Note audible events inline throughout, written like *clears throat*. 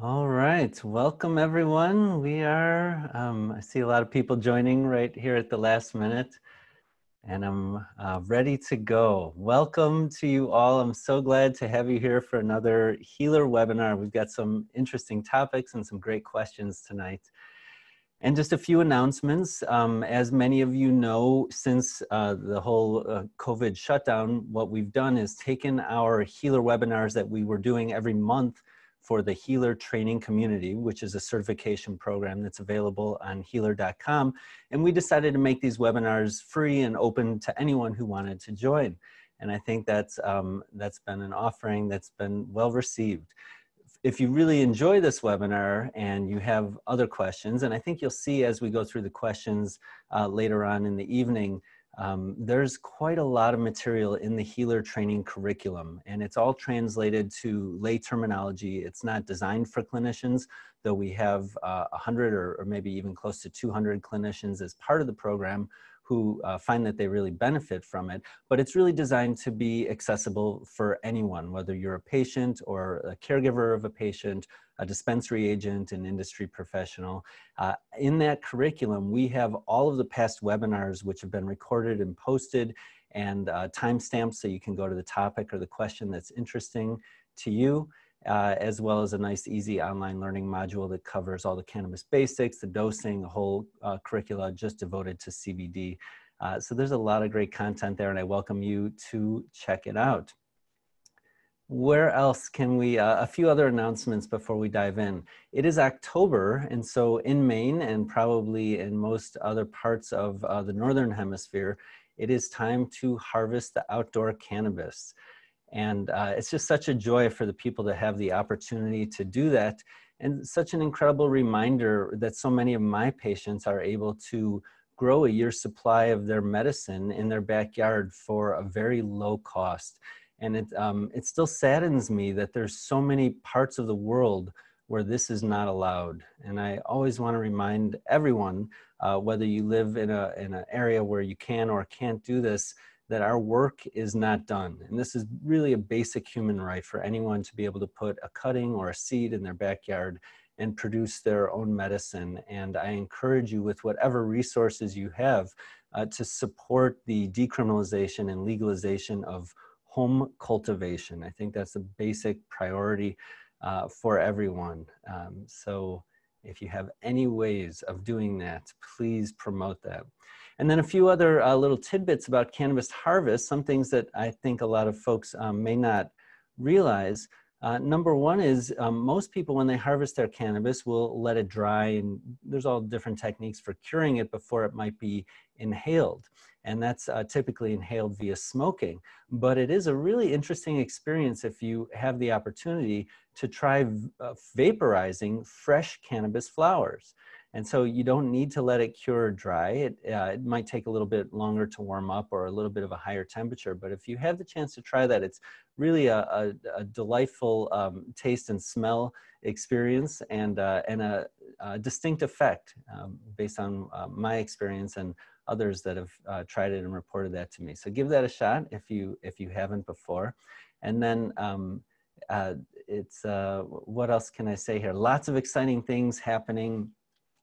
All right, welcome everyone. We are, um, I see a lot of people joining right here at the last minute and I'm uh, ready to go. Welcome to you all. I'm so glad to have you here for another Healer webinar. We've got some interesting topics and some great questions tonight. And just a few announcements. Um, as many of you know, since uh, the whole uh, COVID shutdown, what we've done is taken our Healer webinars that we were doing every month for the Healer Training Community, which is a certification program that's available on healer.com. And we decided to make these webinars free and open to anyone who wanted to join. And I think that's, um, that's been an offering that's been well received if you really enjoy this webinar and you have other questions, and I think you'll see as we go through the questions uh, later on in the evening, um, there's quite a lot of material in the healer training curriculum and it's all translated to lay terminology. It's not designed for clinicians, though we have uh, 100 or, or maybe even close to 200 clinicians as part of the program who uh, find that they really benefit from it. But it's really designed to be accessible for anyone, whether you're a patient or a caregiver of a patient, a dispensary agent, an industry professional. Uh, in that curriculum, we have all of the past webinars which have been recorded and posted and uh, timestamps so you can go to the topic or the question that's interesting to you uh, as well as a nice easy online learning module that covers all the cannabis basics, the dosing, the whole uh, curricula just devoted to CBD. Uh, so there's a lot of great content there and I welcome you to check it out. Where else can we, uh, a few other announcements before we dive in. It is October and so in Maine and probably in most other parts of uh, the Northern Hemisphere, it is time to harvest the outdoor cannabis. And uh, it's just such a joy for the people to have the opportunity to do that. And such an incredible reminder that so many of my patients are able to grow a year's supply of their medicine in their backyard for a very low cost. And it, um, it still saddens me that there's so many parts of the world where this is not allowed. And I always want to remind everyone, uh, whether you live in, a, in an area where you can or can't do this, that our work is not done. And this is really a basic human right for anyone to be able to put a cutting or a seed in their backyard and produce their own medicine. And I encourage you with whatever resources you have uh, to support the decriminalization and legalization of home cultivation. I think that's a basic priority uh, for everyone. Um, so if you have any ways of doing that, please promote that. And then a few other uh, little tidbits about cannabis harvest, some things that I think a lot of folks um, may not realize. Uh, number one is um, most people, when they harvest their cannabis, will let it dry, and there's all different techniques for curing it before it might be inhaled. And that's uh, typically inhaled via smoking. But it is a really interesting experience if you have the opportunity to try uh, vaporizing fresh cannabis flowers. And so you don't need to let it cure dry. It, uh, it might take a little bit longer to warm up or a little bit of a higher temperature. But if you have the chance to try that, it's really a, a, a delightful um, taste and smell experience and, uh, and a, a, distinct effect um, based on uh, my experience and others that have uh, tried it and reported that to me. So give that a shot if you, if you haven't before. And then um, uh, it's, uh, what else can I say here? Lots of exciting things happening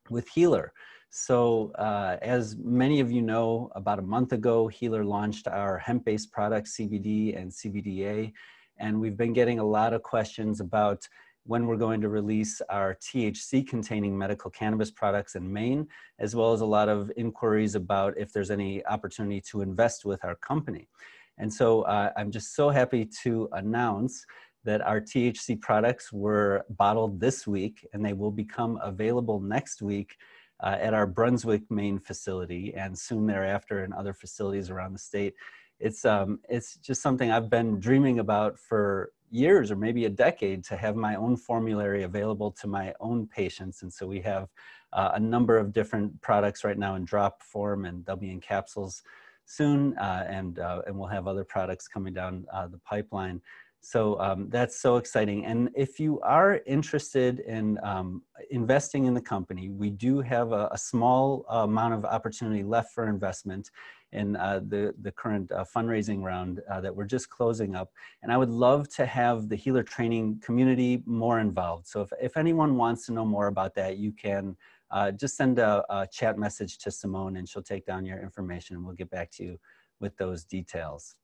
with Healer. So uh, as many of you know, about a month ago, Healer launched our hemp-based product, CBD and CBDA, and we've been getting a lot of questions about when we're going to release our THC-containing medical cannabis products in Maine, as well as a lot of inquiries about if there's any opportunity to invest with our company. And so uh, I'm just so happy to announce that our THC products were bottled this week and they will become available next week uh, at our Brunswick, Maine facility and soon thereafter in other facilities around the state. It's, um, it's just something I've been dreaming about for years or maybe a decade to have my own formulary available to my own patients. And so we have uh, a number of different products right now in drop form and they'll be in capsules soon, uh, and, uh, and we'll have other products coming down uh, the pipeline. So um, that's so exciting. And if you are interested in um, investing in the company, we do have a, a, small amount of opportunity left for investment in uh, the, the current uh, fundraising round uh, that we're just closing up. And I would love to have the healer training community more involved. So if, if anyone wants to know more about that, you can uh, just send a, a, chat message to Simone and she'll take down your information and we'll get back to you with those details.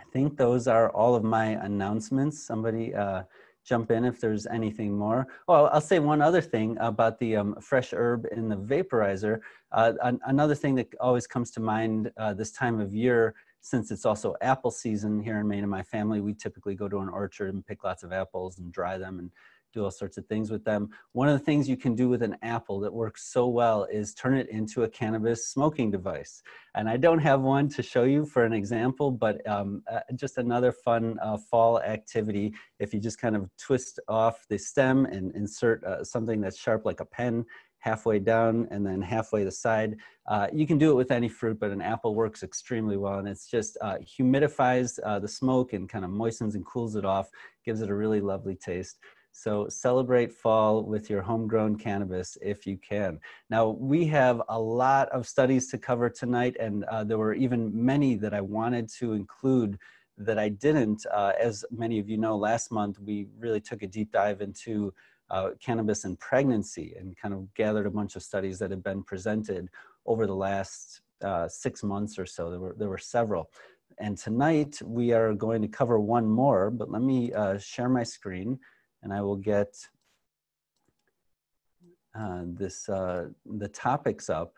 I think those are all of my announcements. Somebody uh, jump in if there's anything more. Oh, I'll say one other thing about the um, fresh herb in the vaporizer. Uh, an another thing that always comes to mind uh, this time of year, since it's also apple season here in Maine and my family, we typically go to an orchard and pick lots of apples and dry them and do all sorts of things with them. One of the things you can do with an apple that works so well is turn it into a cannabis smoking device. And I don't have one to show you for an example, but um, uh, just another fun uh, fall activity. If you just kind of twist off the stem and insert uh, something that's sharp like a pen halfway down and then halfway the side. Uh, you can do it with any fruit, but an apple works extremely well. And it's just uh, humidifies uh, the smoke and kind of moistens and cools it off, gives it a really lovely taste. So celebrate fall with your homegrown cannabis if you can. Now, we have a lot of studies to cover tonight, and uh, there were even many that I wanted to include that I didn't. Uh, as many of you know, last month we really took a deep dive into uh, cannabis and pregnancy and kind of gathered a bunch of studies that have been presented over the last uh, six months or so. There were, there were several. And tonight we are going to cover one more, but let me uh, share my screen and I will get uh, this uh, the topics up.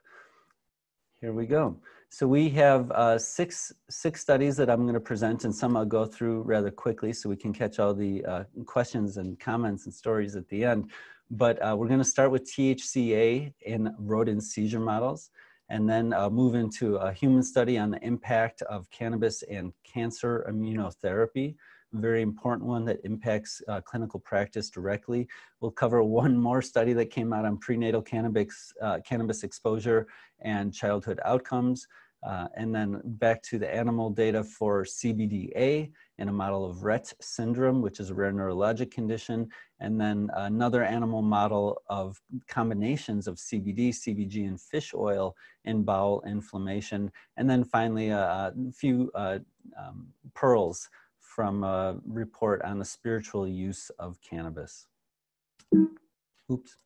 Here we go. So we have uh, six six studies that I'm going to present, and some I'll go through rather quickly, so we can catch all the uh, questions and comments and stories at the end. But uh, we're going to start with THCA in rodent seizure models, and then uh, move into a human study on the impact of cannabis and cancer immunotherapy very important one that impacts uh, clinical practice directly. We'll cover one more study that came out on prenatal cannabis, uh, cannabis exposure and childhood outcomes. Uh, and then back to the animal data for CBDA in a model of Rett syndrome, which is a rare neurologic condition. And then another animal model of combinations of CBD, CBG, and fish oil in bowel inflammation. And then finally, a, few uh, um, pearls from a report on the spiritual use of cannabis. Oops,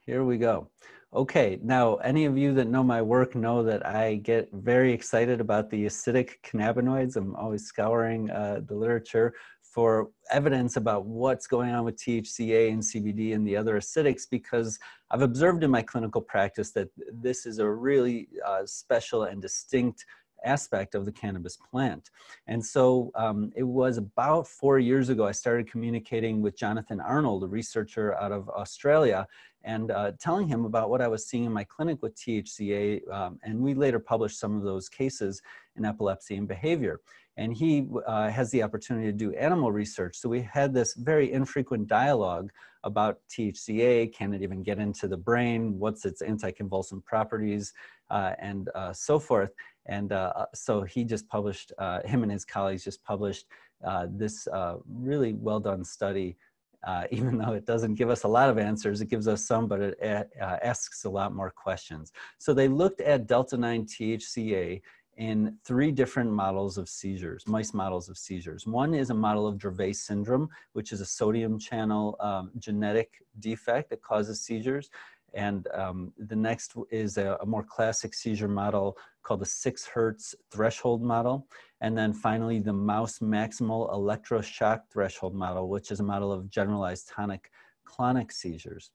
here we go. Okay, now any of you that know my work know that I get very excited about the acidic cannabinoids. I'm always scouring uh, the literature for evidence about what's going on with THCA and CBD and the other acidics because I've observed in my clinical practice that this is a really uh, special and distinct aspect of the cannabis plant. And so um, it was about four years ago, I started communicating with Jonathan Arnold, a researcher out of Australia, and uh, telling him about what I was seeing in my clinic with THCA. Um, and we later published some of those cases in epilepsy and behavior. And he uh, has the opportunity to do animal research. So we had this very infrequent dialogue about THCA, can it even get into the brain, what's its anticonvulsant properties, uh, and uh, so forth. And uh, uh, so he just published, uh, him and his colleagues just published uh, this uh, really well done study. *laughs* even though it doesn't give us a lot of answers, it gives us some, but it asks a lot more questions. So they looked at Delta 9 THCA in three different models of seizures, mice models of seizures. One is a model of Dravet syndrome, which is a sodium channel um, genetic defect that causes seizures. And um, the next is a, a, more classic seizure model called the six hertz threshold model. And then finally, the mouse maximal electroshock threshold model, which is a model of generalized tonic clonic seizures.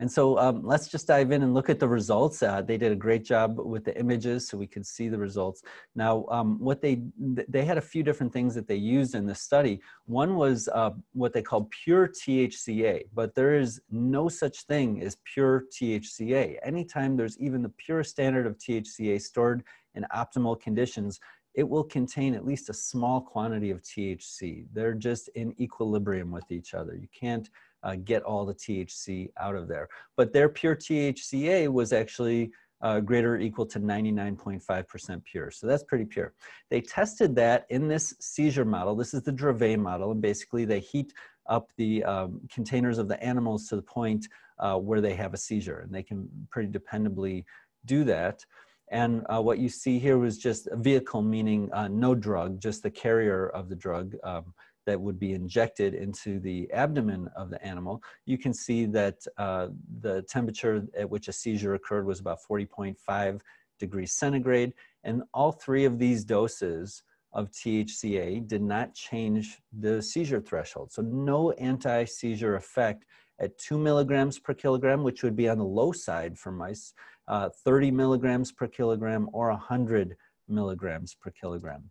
And so um, let's just dive in and look at the results. Uh, they did a great job with the images so we could see the results. Now, um, what they, they had a few different things that they used in this study. One was uh, what they called pure THCA, but there is no such thing as pure THCA. Anytime there's even the pure standard of THCA stored in optimal conditions, it will contain at least a small quantity of THC. They're just in equilibrium with each other. You can't uh, get all the THC out of there. But their pure THCA was actually uh, greater or equal to 99.5% pure. So that's pretty pure. They tested that in this seizure model. This is the Dravet model, and basically they heat up the um, containers of the animals to the point uh, where they have a seizure, and they can pretty dependably do that. And uh, what you see here was just a vehicle, meaning uh, no drug, just the carrier of the drug um, that would be injected into the abdomen of the animal. You can see that uh, the temperature at which a seizure occurred was about 40.5 degrees centigrade. And all three of these doses of THCA did not change the seizure threshold. So no anti-seizure effect at two milligrams per kilogram, which would be on the low side for mice, uh, 30 milligrams per kilogram or 100 milligrams per kilogram.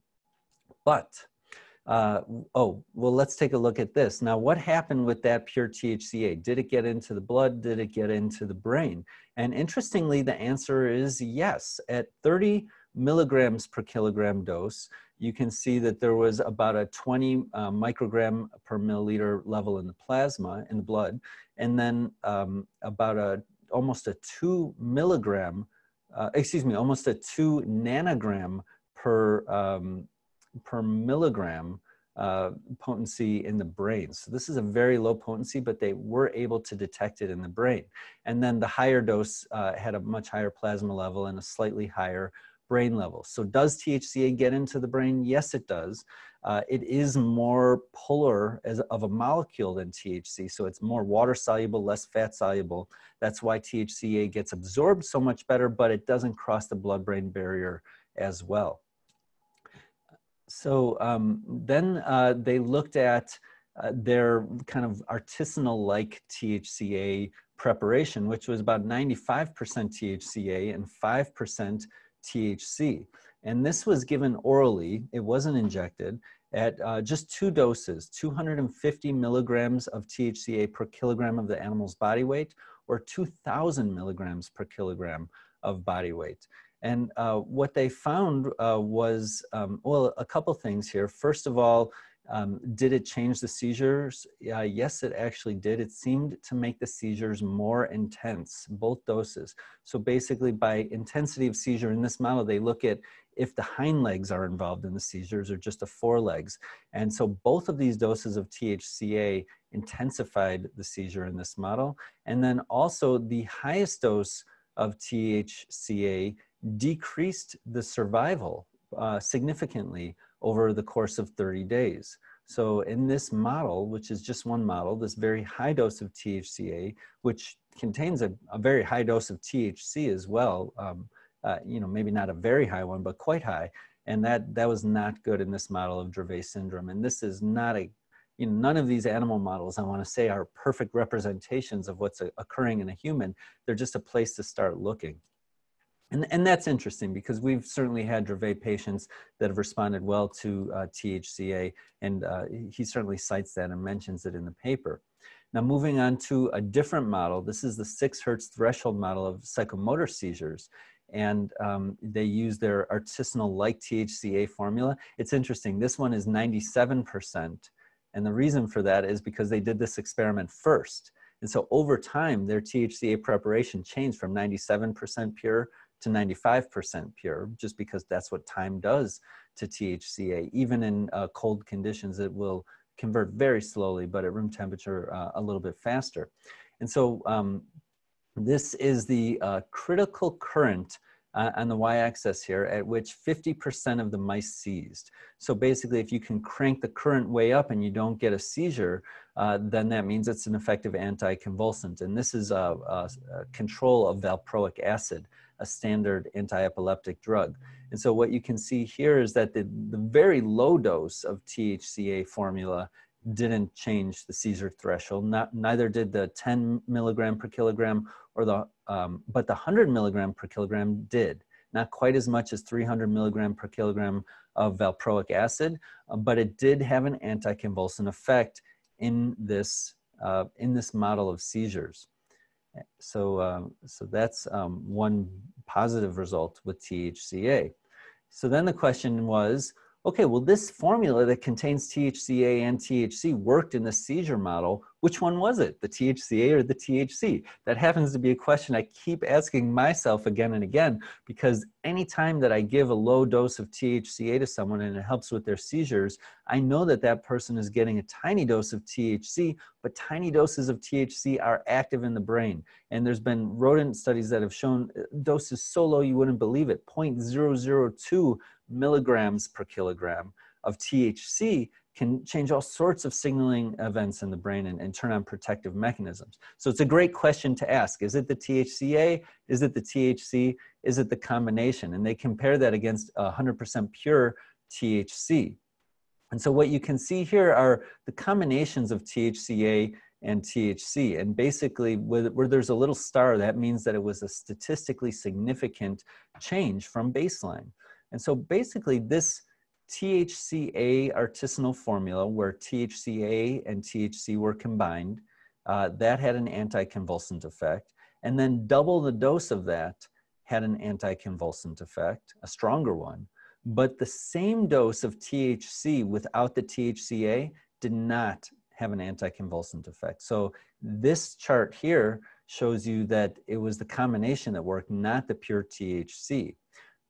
But, uh, oh, well, let's take a look at this. Now, what happened with that pure THCA? Did it get into the blood? Did it get into the brain? And interestingly, the answer is yes. At 30 milligrams per kilogram dose, you can see that there was about a 20 uh, microgram per milliliter level in the plasma, in the blood, and then um, about a almost a two milligram, uh, excuse me, almost a two nanogram per, um, per milligram uh, potency in the brain. So this is a very low potency, but they were able to detect it in the brain. And then the higher dose uh, had a much higher plasma level and a slightly higher brain level. So does THCA get into the brain? Yes, it does. Uh, it is more polar as of a molecule than THC, so it's more water soluble, less fat soluble. That's why THCA gets absorbed so much better, but it doesn't cross the blood-brain barrier as well. So um, then uh, they looked at uh, their kind of artisanal-like THCA preparation, which was about 95% THCA and 5% THC. And this was given orally, it wasn't injected, at uh, just two doses 250 milligrams of THCA per kilogram of the animal's body weight, or 2,000 milligrams per kilogram of body weight. And uh, what they found uh, was, um, well, a couple things here. First of all, um, did it change the seizures? Uh, yes, it actually did. It seemed to make the seizures more intense, both doses. So basically by intensity of seizure in this model, they look at if the hind legs are involved in the seizures or just the forelegs. And so both of these doses of THCA intensified the seizure in this model. And then also the highest dose of THCA decreased the survival uh, significantly over the course of 30 days. So in this model, which is just one model, this very high dose of THCA, which contains a, a very high dose of THC as well, um, uh, you know, maybe not a very high one, but quite high. And that, that was not good in this model of Dravet syndrome. And this is not a, you know, none of these animal models, I wanna say, are perfect representations of what's a, occurring in a human. They're just a place to start looking. And, and that's interesting because we've certainly had Dravet patients that have responded well to uh, THCA, and uh, he certainly cites that and mentions it in the paper. Now, moving on to a different model, this is the six hertz threshold model of psychomotor seizures. And um, they use their artisanal like THCA formula. It's interesting, this one is 97%. And the reason for that is because they did this experiment first. And so over time, their THCA preparation changed from 97% pure to 95% pure, just because that's what time does to THCA. Even in uh, cold conditions, it will convert very slowly, but at room temperature, uh, a little bit faster. And so um, this is the uh, critical current uh, on the y-axis here at which 50% of the mice seized. So basically, if you can crank the current way up and you don't get a seizure, uh, then that means it's an effective anticonvulsant. And this is a, a, a control of valproic acid a standard anti-epileptic drug. And so what you can see here is that the, the very low dose of THCA formula didn't change the seizure threshold. Not, neither did the 10 milligram per kilogram or the, um, but the 100 milligram per kilogram did. Not quite as much as 300 milligram per kilogram of valproic acid, uh, but it did have an anticonvulsant effect in this, uh, in this model of seizures. So, um, so that's um, one positive result with THCA. So then the question was, okay, well, this formula that contains THCA and THC worked in the seizure model. Which one was it, the THCA or the THC? That happens to be a question I keep asking myself again and again because anytime that I give a low dose of THCA to someone and it helps with their seizures, I know that that person is getting a tiny dose of THC, but tiny doses of THC are active in the brain. And there's been rodent studies that have shown uh, doses so low you wouldn't believe it 0.002 milligrams per kilogram of THC can change all sorts of signaling events in the brain and, and, turn on protective mechanisms. So it's a great question to ask. Is it the THCA? Is it the THC? Is it the combination? And they compare that against 100% pure THC. And so what you can see here are the combinations of THCA and THC. And basically, where there's a little star, that means that it was a statistically significant change from baseline. And so basically this THCA artisanal formula where THCA and THC were combined, uh, that had an anticonvulsant effect. And then double the dose of that had an anticonvulsant effect, a stronger one. But the same dose of THC without the THCA did not have an anticonvulsant effect. So this chart here shows you that it was the combination that worked, not the pure THC.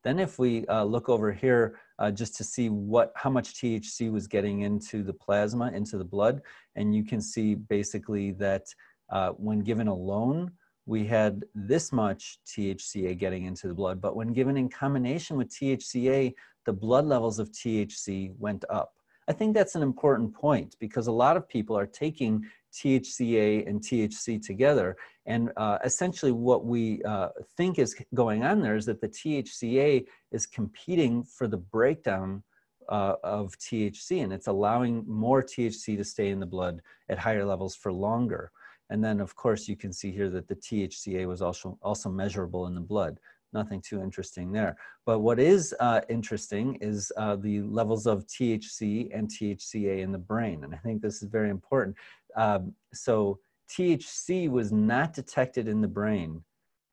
Then if we uh, look over here uh, just to see what how much THC was getting into the plasma, into the blood, and you can see basically that uh, when given alone, we had this much THCA getting into the blood, but when given in combination with THCA, the blood levels of THC went up. I think that's an important point because a lot of people are taking THCA and THC together. And uh, essentially, what we uh, think is going on there is that the THCA is competing for the breakdown uh, of THC, and it's allowing more THC to stay in the blood at higher levels for longer. And then, of course, you can see here that the THCA was also, also measurable in the blood nothing too interesting there. But what is uh, interesting is uh, the levels of THC and THCA in the brain. And I think this is very important. Um, so THC was not detected in the brain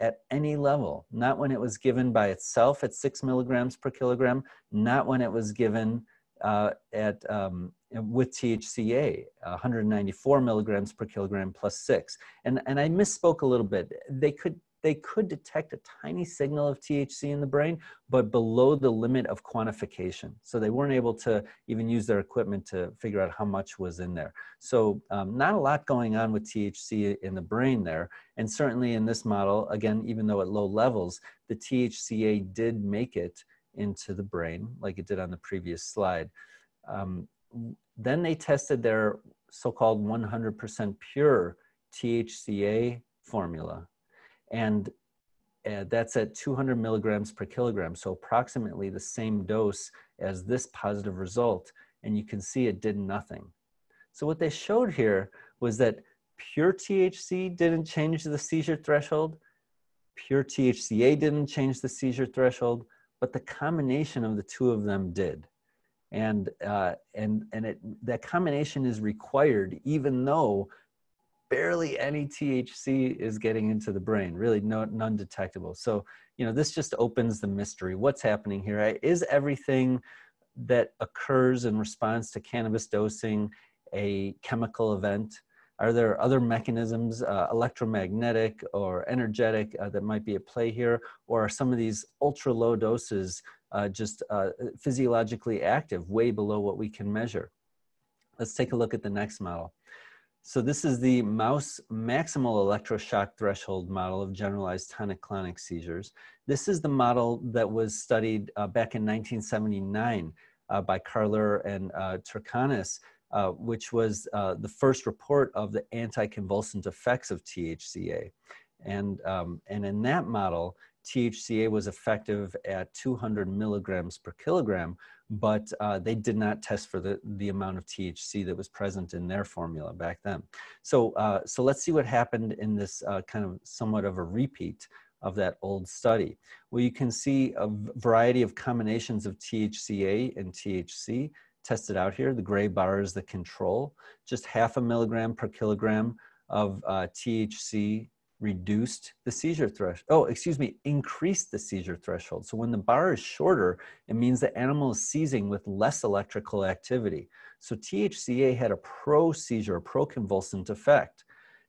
at any level, not when it was given by itself at six milligrams per kilogram, not when it was given uh, at um, with THCA, 194 milligrams per kilogram plus six. And, and I misspoke a little bit. They could they could detect a tiny signal of THC in the brain, but below the limit of quantification. So they weren't able to even use their equipment to figure out how much was in there. So um, not a lot going on with THC in the brain there. And certainly in this model, again, even though at low levels, the THCA did make it into the brain like it did on the previous slide. Um, then they tested their so-called 100% pure THCA formula and uh, that's at 200 milligrams per kilogram, so approximately the same dose as this positive result, and you can see it did nothing. So what they showed here was that pure THC didn't change the seizure threshold, pure THCA didn't change the seizure threshold, but the combination of the two of them did. And, uh, and, and it, that combination is required even though barely any THC is getting into the brain, really no, none detectable. So, you know, this just opens the mystery. What's happening here? Is everything that occurs in response to cannabis dosing a chemical event? Are there other mechanisms, uh, electromagnetic or energetic, uh, that might be at play here? Or are some of these ultra low doses uh, just uh, physiologically active, way below what we can measure? Let's take a look at the next model. So this is the mouse maximal electroshock threshold model of generalized tonic-clonic seizures. This is the model that was studied uh, back in 1979 uh, by Karler and uh, Turkanis, uh, which was uh, the first report of the anticonvulsant effects of THCA. And, um, and in that model, THCA was effective at 200 milligrams per kilogram, but uh, they did not test for the, the amount of THC that was present in their formula back then. So, uh, so let's see what happened in this uh, kind of somewhat of a repeat of that old study. Well, you can see a variety of combinations of THCA and THC tested out here. The gray bar is the control, just half a milligram per kilogram of uh, THC reduced the seizure threshold. Oh, excuse me, increased the seizure threshold. So when the bar is shorter, it means the animal is seizing with less electrical activity. So THCA had a pro-seizure, pro-convulsant effect.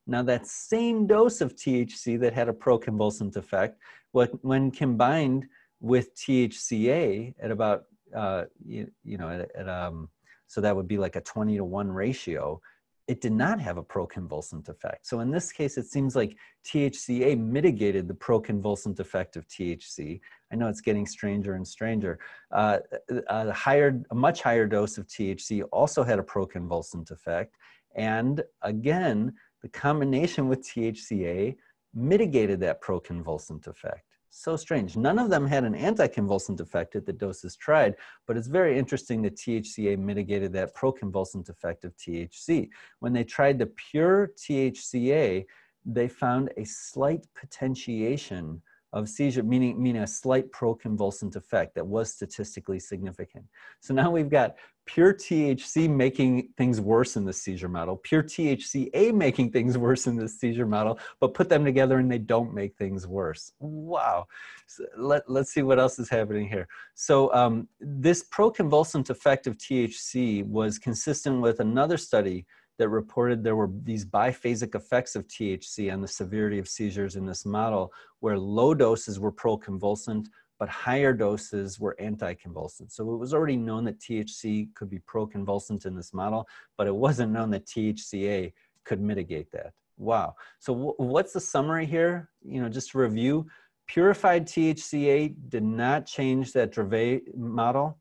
Now that same dose of THC that had a pro-convulsant effect, when combined with THCA at about, uh, you, you know, at, at um, so that would be like a 20 to 1 ratio, it did not have a proconvulsant effect. So in this case, it seems like THCA mitigated the proconvulsant effect of THC. I know it's getting stranger and stranger. Uh, a, higher, a much higher dose of THC also had a proconvulsant effect. And again, the combination with THCA mitigated that proconvulsant effect. So strange. None of them had an anticonvulsant effect at the doses tried, but it's very interesting that THCA mitigated that proconvulsant effect of THC. When they tried the pure THCA, they found a slight potentiation of seizure, meaning, meaning a slight proconvulsant effect that was statistically significant. So now we've got pure THC making things worse in the seizure model, pure THCA making things worse in the seizure model, but put them together and they don't make things worse. Wow. So let, let's see what else is happening here. So um, this proconvulsant effect of THC was consistent with another study that reported there were these biphasic effects of THC on the severity of seizures in this model, where low doses were proconvulsant, but higher doses were anticonvulsant. So it was already known that THC could be proconvulsant in this model, but it wasn't known that THCA could mitigate that. Wow. So what's the summary here? You know, just to review, purified THCA did not change that Dravet model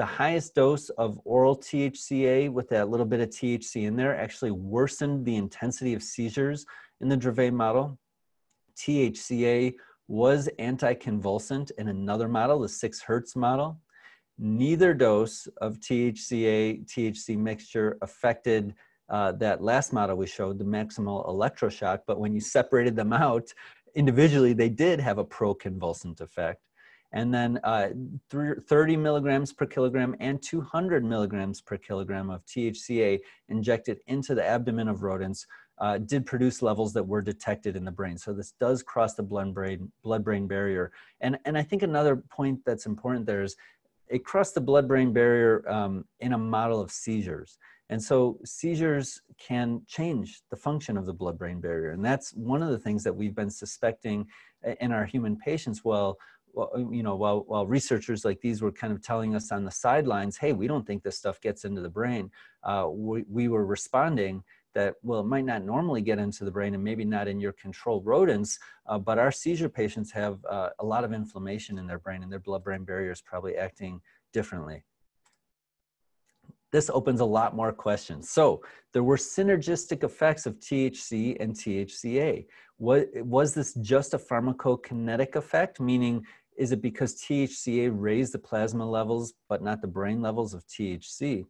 the highest dose of oral THCA with that little bit of THC in there actually worsened the intensity of seizures in the Dravet model. THCA was anticonvulsant in another model, the 6 hertz model. Neither dose of THCA THC mixture affected uh, that last model we showed, the maximal electroshock, but when you separated them out individually, they did have a proconvulsant effect and then uh, 30 milligrams per kilogram and 200 milligrams per kilogram of THCA injected into the abdomen of rodents uh, did produce levels that were detected in the brain. So this does cross the blood-brain blood-brain barrier. And, and I think another point that's important there is it crossed the blood-brain barrier um, in a model of seizures. And so seizures can change the function of the blood-brain barrier. And that's one of the things that we've been suspecting in our human patients. Well, well, uh, you know, while, while researchers like these were kind of telling us on the sidelines, hey, we don't think this stuff gets into the brain, uh, we, we were responding that, well, it might not normally get into the brain and maybe not in your control rodents, uh, but our seizure patients have uh, a lot of inflammation in their brain and their blood-brain barrier is probably acting differently. This opens a lot more questions. So there were synergistic effects of THC and THCA. What, was this just a pharmacokinetic effect, meaning is it because THCA raised the plasma levels but not the brain levels of THC?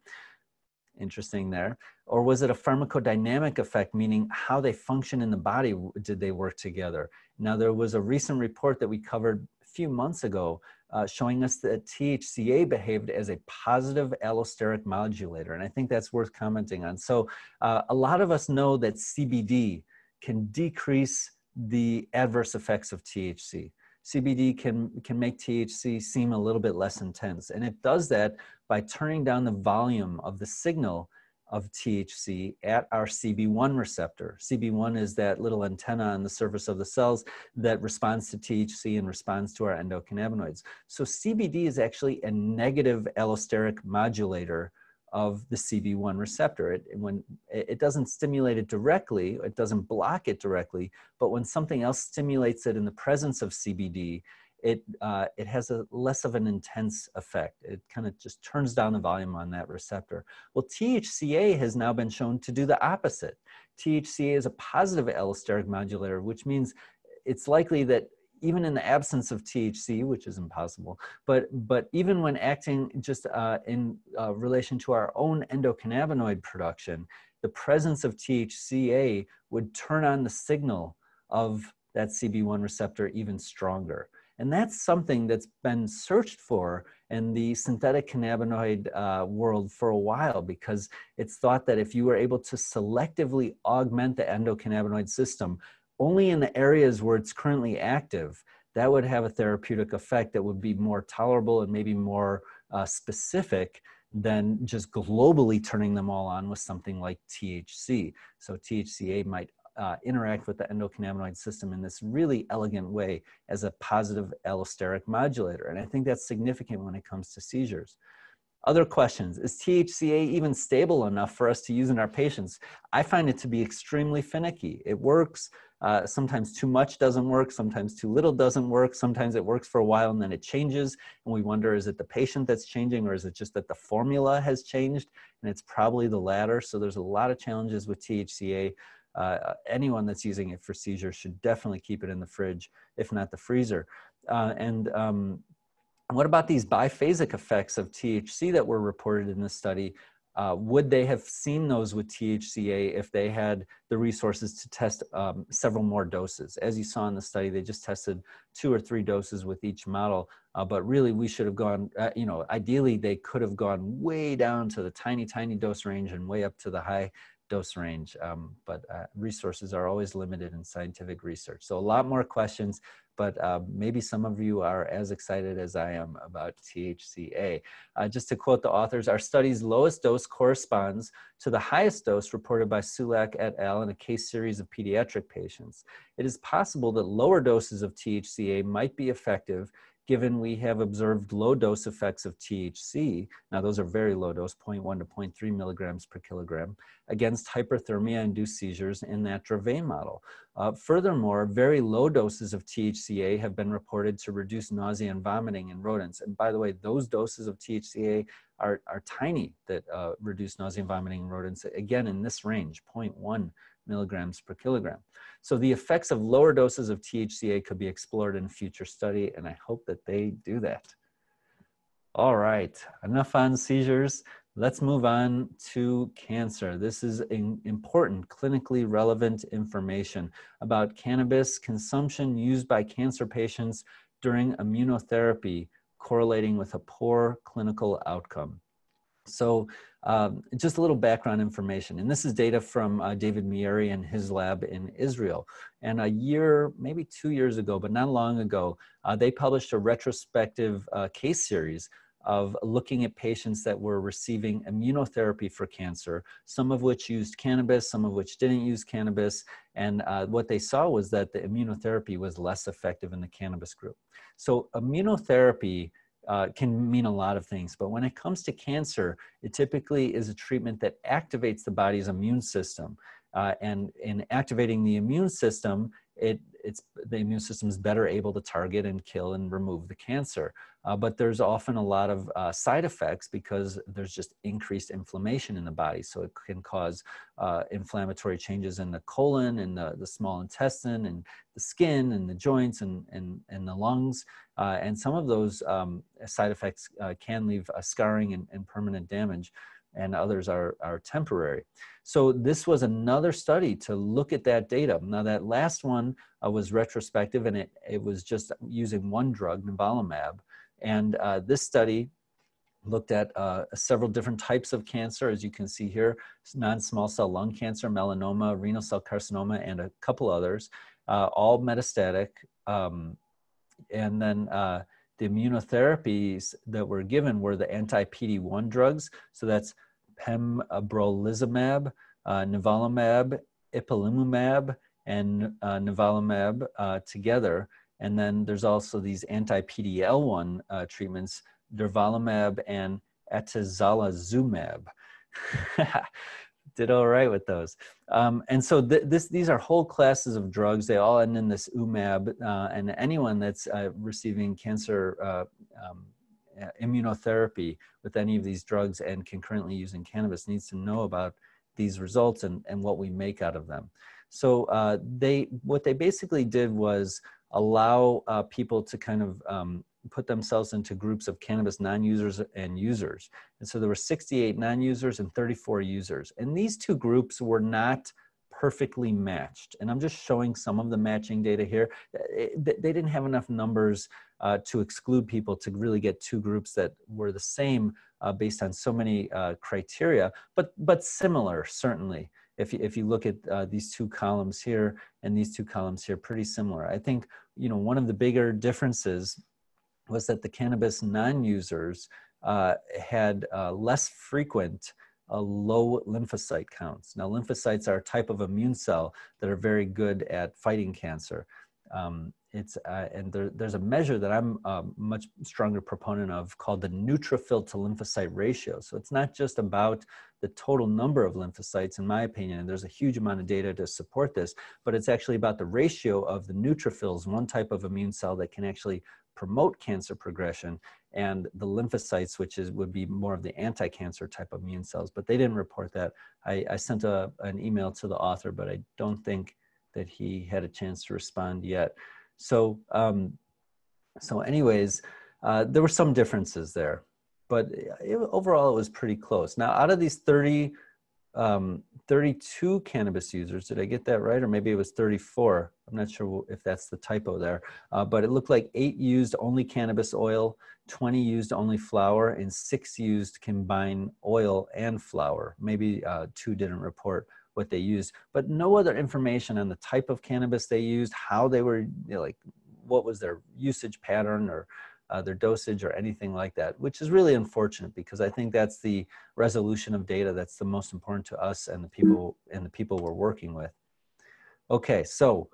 Interesting there. Or was it a pharmacodynamic effect, meaning how they function in the body, did they work together? Now, there was a recent report that we covered a few months ago uh, showing us that THCA behaved as a positive allosteric modulator. And I think that's worth commenting on. So uh, a lot of us know that CBD can decrease the adverse effects of THC. CBD can, can make THC seem a little bit less intense. And it does that by turning down the volume of the signal of THC at our CB1 receptor. CB1 is that little antenna on the surface of the cells that responds to THC and responds to our endocannabinoids. So CBD is actually a negative allosteric modulator of the CB1 receptor. It, when, it doesn't stimulate it directly, it doesn't block it directly, but when something else stimulates it in the presence of CBD, it, uh, it has a less of an intense effect. It kind of just turns down the volume on that receptor. Well, THCA has now been shown to do the opposite. THCA is a positive allosteric modulator, which means it's likely that even in the absence of THC, which is impossible, but, but even when acting just uh, in uh, relation to our own endocannabinoid production, the presence of THCA would turn on the signal of that CB1 receptor even stronger. And that's something that's been searched for in the synthetic cannabinoid uh, world for a while because it's thought that if you were able to selectively augment the endocannabinoid system, only in the areas where it's currently active, that would have a therapeutic effect that would be more tolerable and maybe more uh, specific than just globally turning them all on with something like THC. So THCA might uh, interact with the endocannabinoid system in this really elegant way as a positive allosteric modulator. And I think that's significant when it comes to seizures. Other questions Is THCA even stable enough for us to use in our patients? I find it to be extremely finicky. It works. Uh, sometimes too much doesn't work. Sometimes too little doesn't work. Sometimes it works for a while and then it changes. And we wonder is it the patient that's changing or is it just that the formula has changed? And it's probably the latter. So there's a lot of challenges with THCA. Uh, anyone that's using it for seizures should definitely keep it in the fridge, if not the freezer. Uh, and um, what about these biphasic effects of THC that were reported in this study? Uh, would they have seen those with THCA if they had the resources to test um, several more doses? As you saw in the study, they just tested two or three doses with each model, uh, but really we should have gone, uh, you know, ideally they could have gone way down to the tiny, tiny dose range and way up to the high dose range, um, but uh, resources are always limited in scientific research. So a lot more questions, but uh, maybe some of you are as excited as I am about THCA. Uh, just to quote the authors, our study's lowest dose corresponds to the highest dose reported by Sulak et al. in a case series of pediatric patients. It is possible that lower doses of THCA might be effective given we have observed low dose effects of THC, now those are very low dose, 0.1 to 0.3 milligrams per kilogram, against hyperthermia-induced seizures in that Dravet model. Uh, furthermore, very low doses of THCA have been reported to reduce nausea and vomiting in rodents. And by the way, those doses of THCA are, are tiny that uh, reduce nausea and vomiting in rodents, again, in this range, 0.1 milligrams per kilogram. So the effects of lower doses of THCA could be explored in a future study, and I hope that they do that. All right, enough on seizures. Let's move on to cancer. This is important clinically relevant information about cannabis consumption used by cancer patients during immunotherapy correlating with a poor clinical outcome. So um, just a little background information. And this is data from uh, David Meiri and his lab in Israel. And a year, maybe two years ago, but not long ago, uh, they published a retrospective uh, case series of looking at patients that were receiving immunotherapy for cancer, some of which used cannabis, some of which didn't use cannabis. And uh, what they saw was that the immunotherapy was less effective in the cannabis group. So immunotherapy uh, can mean a lot of things. But when it comes to cancer, it typically is a treatment that activates the body's immune system. Uh, and in activating the immune system, it, it's, the immune system is better able to target and kill and remove the cancer. Uh, but there's often a lot of uh, side effects because there's just increased inflammation in the body. So it can cause uh, inflammatory changes in the colon and the, the small intestine and the skin and the joints and, and, and the lungs. Uh, and some of those um, side effects uh, can leave scarring and, and permanent damage and others are, are temporary. So this was another study to look at that data. Now that last one uh, was retrospective and it, it was just using one drug, nivolumab. And uh, this study looked at uh, several different types of cancer, as you can see here, non-small cell lung cancer, melanoma, renal cell carcinoma, and a couple others, uh, all metastatic. Um, and then uh, the immunotherapies that were given were the anti-PD-1 drugs. So that's pembrolizumab, uh, nivolumab, ipilimumab, and uh, nivolumab uh, together. And then there's also these anti-PD-L1 uh, treatments, durvalumab and atezolizumab. *laughs* Did all right with those. Um, and so th this, these are whole classes of drugs. They all end in this umab, uh, and anyone that's uh, receiving cancer uh, um, immunotherapy with any of these drugs and concurrently using cannabis needs to know about these results and, and what we make out of them. So uh, they, what they basically did was allow uh, people to kind of um, put themselves into groups of cannabis non-users and users. And so there were 68 non-users and 34 users. And these two groups were not perfectly matched. And I'm just showing some of the matching data here. They didn't have enough numbers uh, to exclude people to really get two groups that were the same uh, based on so many uh, criteria, but, but similar, certainly if you, if you look at uh, these two columns here and these two columns here, pretty similar. I think, you know, one of the bigger differences was that the cannabis non-users uh, had uh, less frequent uh, low lymphocyte counts. Now, lymphocytes are a type of immune cell that are very good at fighting cancer. Um, it's uh, and there, there's a measure that I'm a much stronger proponent of called the neutrophil to lymphocyte ratio. So it's not just about the total number of lymphocytes, in my opinion. And there's a huge amount of data to support this, but it's actually about the ratio of the neutrophils, one type of immune cell that can actually promote cancer progression, and the lymphocytes, which is would be more of the anti-cancer type of immune cells. But they didn't report that. I, I sent a, an email to the author, but I don't think that he had a chance to respond yet. So, um, so anyways, uh, there were some differences there, but it, overall it was pretty close. Now, out of these 30, um, 32 cannabis users, did I get that right? Or maybe it was 34. I'm not sure if that's the typo there, uh, but it looked like eight used only cannabis oil, 20 used only flower, and six used combined oil and flower. Maybe uh, two didn't report what they used, but no other information on the type of cannabis they used, how they were, you know, like, what was their usage pattern or uh, their dosage or anything like that, which is really unfortunate because I think that's the resolution of data that's the most important to us and the people and the people we're working with. Okay, so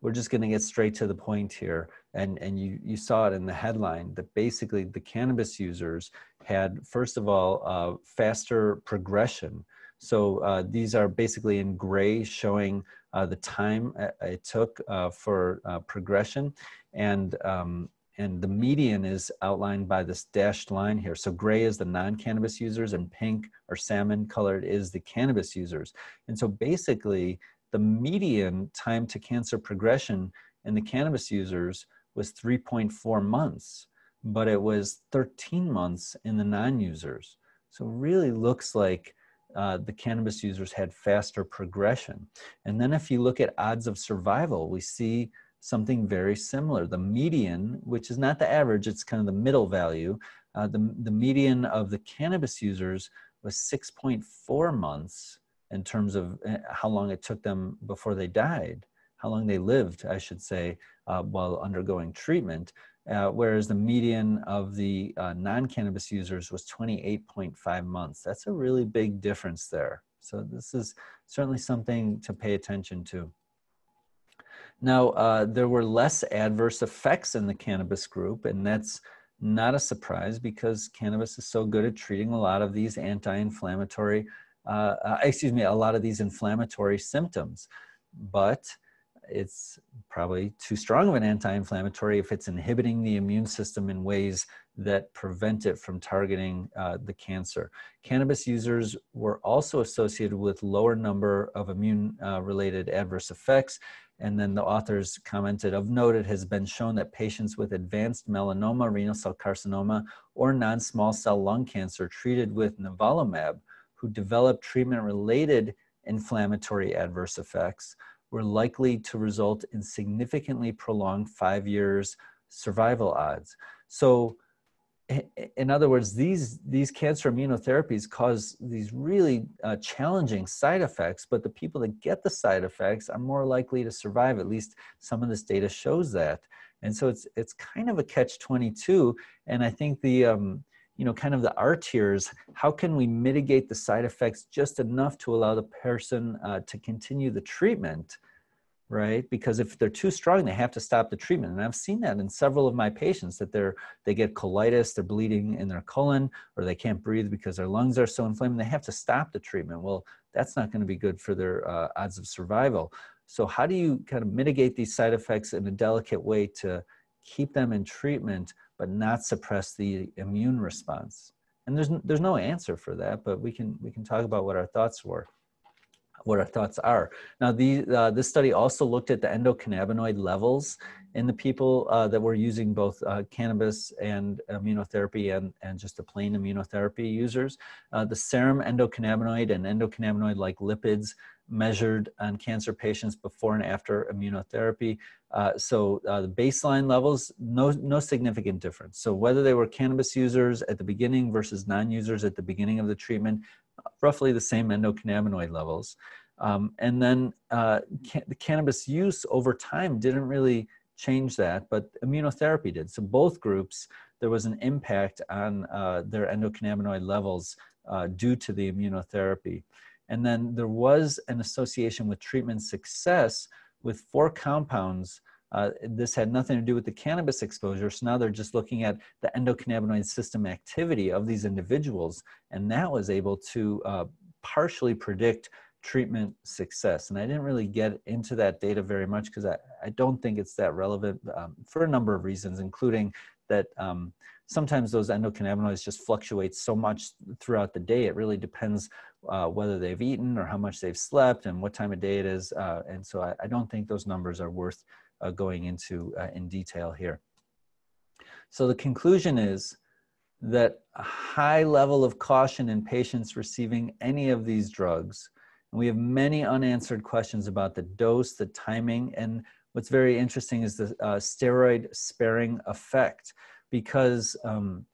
we're just going to get straight to the point here, and and you you saw it in the headline that basically the cannabis users had first of all uh, faster progression so uh, these are basically in gray showing uh, the time it took uh, for uh, progression. And, um, and the median is outlined by this dashed line here. So gray is the non-cannabis users and pink or salmon colored is the cannabis users. And so basically the median time to cancer progression in the cannabis users was 3.4 months, but it was 13 months in the non-users. So really looks like uh, the cannabis users had faster progression. And then if you look at odds of survival, we see something very similar. The median, which is not the average, it's kind of the middle value, uh, the, the median of the cannabis users was 6.4 months in terms of uh, how long it took them before they died, how long they lived, I should say, uh, while undergoing treatment uh, whereas the median of the uh, non-cannabis users was 28.5 months. That's a really big difference there. So this is certainly something to pay attention to. Now, uh, there were less adverse effects in the cannabis group, and that's not a surprise because cannabis is so good at treating a lot of these anti-inflammatory, uh, uh, excuse me, a lot of these inflammatory symptoms. But it's probably too strong of an anti-inflammatory if it's inhibiting the immune system in ways that prevent it from targeting uh, the cancer. Cannabis users were also associated with lower number of immune uh, adverse effects. And then the authors commented of note, it has been shown that patients with advanced melanoma, renal cell carcinoma, or non-small cell lung cancer treated with nivolumab who developed treatment related inflammatory adverse effects were likely to result in significantly prolonged five years survival odds. So in other words, these, these cancer immunotherapies cause these really uh, challenging side effects, but the people that get the side effects are more likely to survive. At least some of this data shows that. And so it's, it's kind of a catch 22. And I think the, um, you know, kind of the art here is how can we mitigate the side effects just enough to allow the person uh, to continue the treatment, right? Because if they're too strong, they have to stop the treatment. And I've seen that in several of my patients that they're they get colitis, they're bleeding in their colon, or they can't breathe because their lungs are so inflamed. They have to stop the treatment. Well, that's not going to be good for their uh, odds of survival. So how do you kind of mitigate these side effects in a delicate way to keep them in treatment? But not suppress the immune response? And there's, there's no answer for that, but we can, we can talk about what our thoughts were what our thoughts are. Now, the, uh, this study also looked at the endocannabinoid levels in the people uh, that were using both uh, cannabis and immunotherapy and, and just the plain immunotherapy users. Uh, the serum endocannabinoid and endocannabinoid-like lipids measured on cancer patients before and after immunotherapy. Uh, so uh, the baseline levels, no, no significant difference. So whether they were cannabis users at the beginning versus non-users at the beginning of the treatment, roughly the same endocannabinoid levels. Um, and then uh, the cannabis use over time didn't really change that, but immunotherapy did. So both groups, there was an impact on uh, their endocannabinoid levels uh, due to the immunotherapy. And then there was an association with treatment success with four compounds. Uh, this had nothing to do with the cannabis exposure. So now they're just looking at the endocannabinoid system activity of these individuals. And that was able to uh, partially predict treatment success. And I didn't really get into that data very much because I, I don't think it's that relevant um, for a number of reasons, including that um, sometimes those endocannabinoids just fluctuate so much throughout the day. It really depends uh, whether they've eaten or how much they've slept and what time of day it is. Uh, and so I, I, don't think those numbers are worth uh, going into uh, in detail here. So the conclusion is that a high level of caution in patients receiving any of these drugs. And we have many unanswered questions about the dose, the timing, and what's very interesting is the uh, steroid sparing effect because um,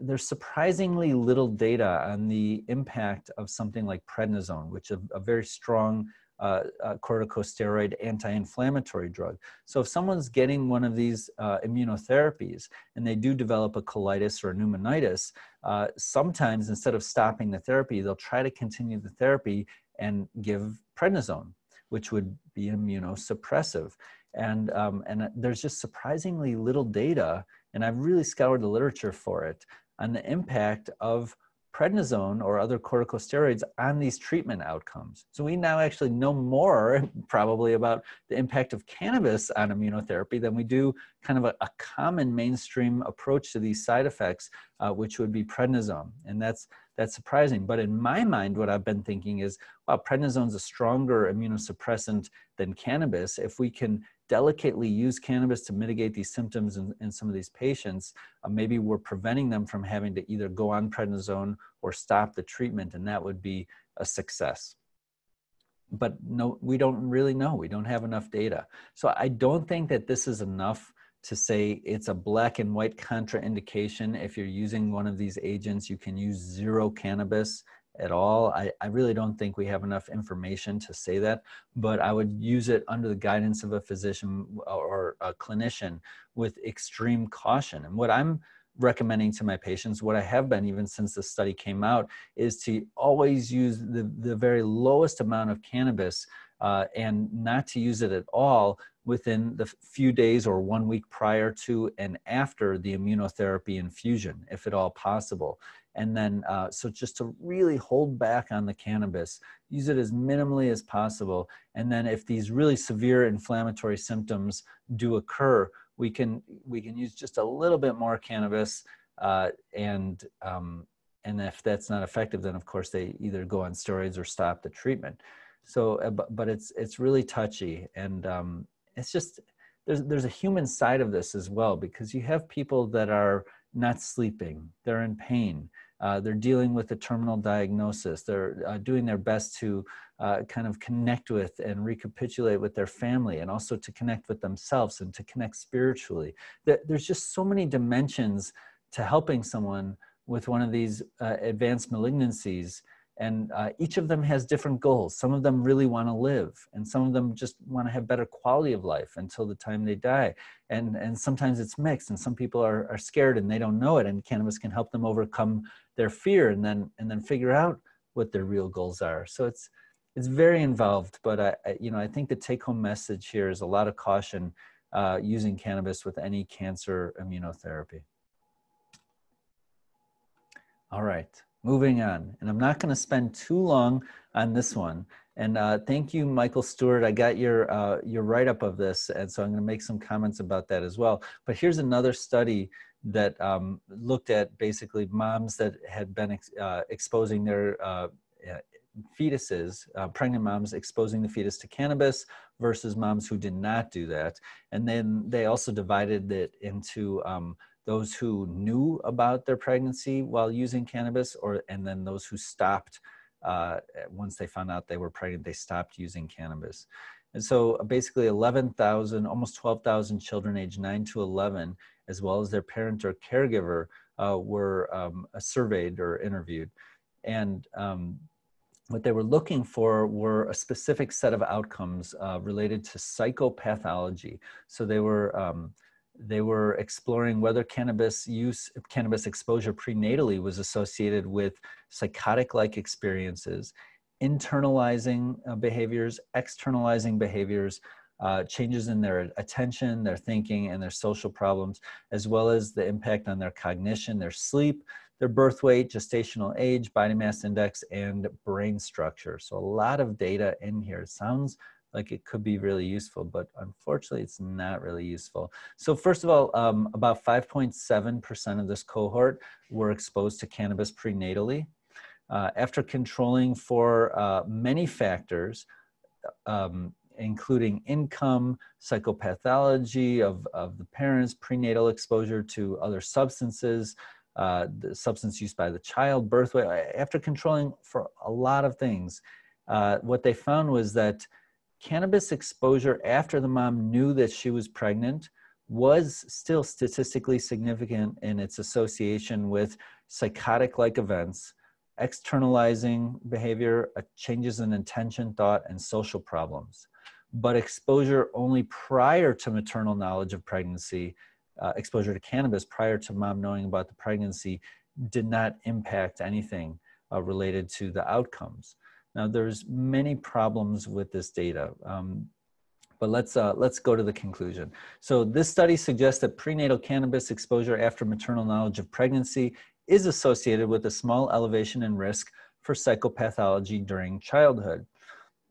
there's surprisingly little data on the impact of something like prednisone, which is a, very strong uh, uh, corticosteroid anti-inflammatory drug. So if someone's getting one of these uh, immunotherapies and they do develop a colitis or a pneumonitis, uh, sometimes instead of stopping the therapy, they'll try to continue the therapy and give prednisone, which would be immunosuppressive. And, um, and there's just surprisingly little data and I've really scoured the literature for it on the impact of prednisone or other corticosteroids on these treatment outcomes. So we now actually know more *laughs* probably about the impact of cannabis on immunotherapy than we do kind of a, a common mainstream approach to these side effects, uh, which would be prednisone. And that's that's surprising. But in my mind, what I've been thinking is, wow, prednisone is a stronger immunosuppressant than cannabis. If we can delicately use cannabis to mitigate these symptoms in, in some of these patients, uh, maybe we're preventing them from having to either go on prednisone or stop the treatment, and that would be a success. But no, we don't really know. We don't have enough data. So I don't think that this is enough to say it's a black and white contraindication. If you're using one of these agents, you can use zero cannabis at all. I, I really don't think we have enough information to say that, but I would use it under the guidance of a physician or a clinician with extreme caution. And what I'm recommending to my patients, what I have been even since the study came out, is to always use the, the very lowest amount of cannabis uh, and not to use it at all within the few days or one week prior to and after the immunotherapy infusion, if at all possible. And then, uh, so just to really hold back on the cannabis, use it as minimally as possible. And then, if these really severe inflammatory symptoms do occur, we can we can use just a little bit more cannabis. Uh, and um, and if that's not effective, then of course they either go on steroids or stop the treatment. So, uh, but, but it's it's really touchy, and um, it's just there's there's a human side of this as well because you have people that are not sleeping, they're in pain, uh, they're dealing with a terminal diagnosis, they're uh, doing their best to uh, kind of connect with and recapitulate with their family and also to connect with themselves and to connect spiritually. There's just so many dimensions to helping someone with one of these uh, advanced malignancies and uh, each of them has different goals. Some of them really want to live and some of them just want to have better quality of life until the time they die. And and sometimes it's mixed and some people are, are scared and they don't know it and cannabis can help them overcome their fear and then and then figure out what their real goals are. So it's it's very involved but i, I you know i think the take home message here is a lot of caution uh, using cannabis with any cancer immunotherapy. All right moving on. And I'm not going to spend too long on this one. And uh, thank you, Michael Stewart. I got your, uh, your write-up of this, and so I'm going to make some comments about that as well. But here's another study that um, looked at basically moms that had been ex uh, exposing their uh, fetuses, uh, pregnant moms exposing the fetus to cannabis versus moms who did not do that. And then they also divided it into um, those who knew about their pregnancy while using cannabis, or and then those who stopped uh, once they found out they were pregnant, they stopped using cannabis. And so uh, basically 11,000, almost 12,000 children aged 9 to 11, as well as their parent or caregiver, uh, were um, surveyed or interviewed. And um, what they were looking for were a specific set of outcomes uh, related to psychopathology. So they were um, they were exploring whether cannabis use, cannabis exposure prenatally was associated with psychotic-like experiences, internalizing uh, behaviors, externalizing behaviors, uh, changes in their attention, their thinking, and their social problems, as well as the impact on their cognition, their sleep, their birth weight, gestational age, body mass index, and brain structure. So a lot of data in here. It sounds like it could be really useful, but unfortunately it's not really useful. So first of all, um, about 5.7% of this cohort were exposed to cannabis prenatally. Uh, after controlling for uh, many factors, um, including income, psychopathology of, of the parents, prenatal exposure to other substances, uh, the substance use by the child, birth weight, after controlling for a lot of things, uh, what they found was that cannabis exposure after the mom knew that she was pregnant was still statistically significant in its association with psychotic like events, externalizing behavior, uh, changes in intention, thought, and social problems. But exposure only prior to maternal knowledge of pregnancy, uh, exposure to cannabis prior to mom knowing about the pregnancy, did not impact anything uh, related to the outcomes. Now, there's many problems with this data, um, but let's, uh, let's go to the conclusion. So this study suggests that prenatal cannabis exposure after maternal knowledge of pregnancy is associated with a small elevation in risk for psychopathology during childhood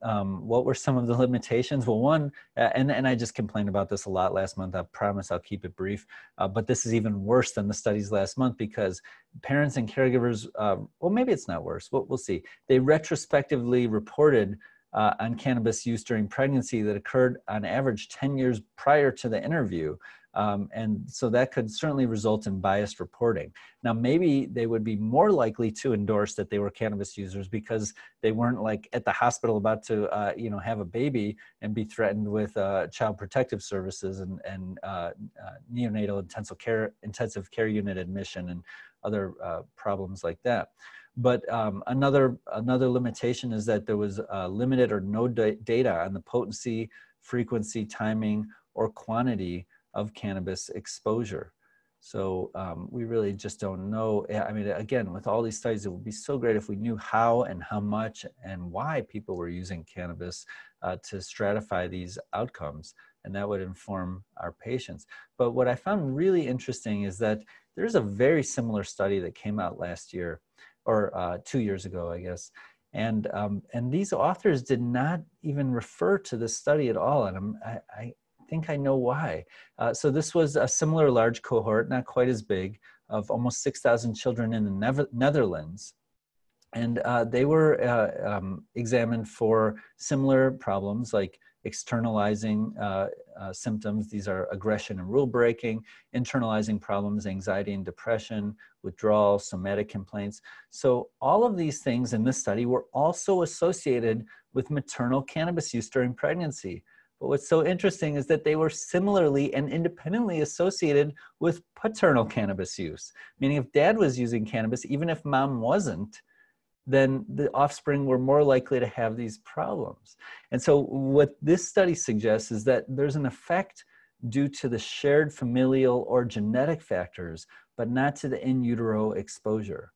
um, what were some of the *laughs* limitations? Well, one, uh, and, and I just complained about this a lot last month. I promise I'll keep it brief. Uh, but this is even worse than the studies last month because parents and caregivers, uh, well, maybe it's not worse. We'll, we'll see. They retrospectively reported uh, on cannabis use during pregnancy that occurred on average 10 years prior to the interview. Um, and so that could certainly result in biased reporting. Now, maybe they would be more likely to endorse that they were cannabis users because they weren't like at the hospital about to, uh, you know, have a baby and be threatened with uh, child protective services and, and uh, uh neonatal intensive care, intensive care unit admission and other uh, problems like that. But um, another another limitation is that there was uh, limited or no data on the potency, frequency, timing, or quantity of cannabis exposure. So um, we really just don't know. I mean, again, with all these studies, it would be so great if we knew how and how much and why people were using cannabis uh, to stratify these outcomes, and that would inform our patients. But what I found really interesting is that there's a very similar study that came out last year, or uh, two years ago, I guess. And um, and these authors did not even refer to this study at all, and I, I think I know why. Uh, so this was a similar large cohort, not quite as big, of almost 6,000 children in the Netherlands. And uh, they were uh, um, examined for similar problems like externalizing uh, uh, symptoms. These are aggression and rule breaking, internalizing problems, anxiety and depression, withdrawal, somatic complaints. So all of these things in this study were also associated with maternal cannabis use during pregnancy. But what's so interesting is that they were similarly and independently associated with paternal cannabis use, meaning if dad was using cannabis, even if mom wasn't, then the offspring were more likely to have these problems. And so, what this study suggests is that there's an effect due to the shared familial or genetic factors, but not to the in utero exposure.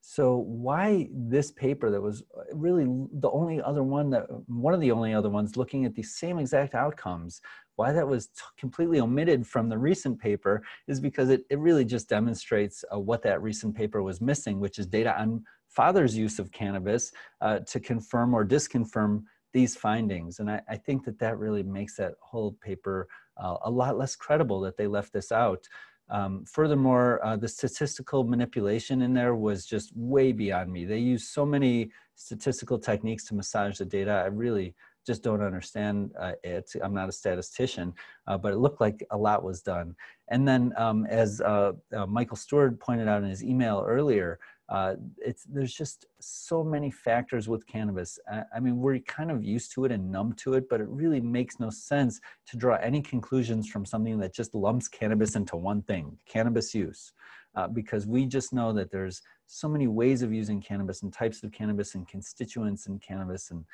So why this paper that was uh, really the only other one that one of the only other ones looking at the same exact outcomes, why that was completely omitted from the recent paper is because it, it really just demonstrates uh, what that recent paper was missing, which is data on father's use of cannabis uh, to confirm or disconfirm these findings. And I, I, think that that really makes that whole paper uh, a lot less credible that they left this out. Um, furthermore, uh, the statistical manipulation in there was just way beyond me. They use so many statistical techniques to massage the data. I really just don't understand uh, it. I'm not a statistician, uh, but it looked like a lot was done. And then, um, as uh, uh, Michael Stewart pointed out in his email earlier, uh, it's there's just so many factors with cannabis. I, I, mean, we're kind of used to it and numb to it, but it really makes no sense to draw any conclusions from something that just lumps cannabis into one thing: cannabis use. uh, because we just know that there's so many ways of using cannabis and types of cannabis and constituents in cannabis and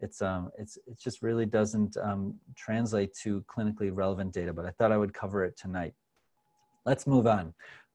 it's um it's it just really doesn't um, translate to clinically relevant data but i thought i would cover it tonight let's move on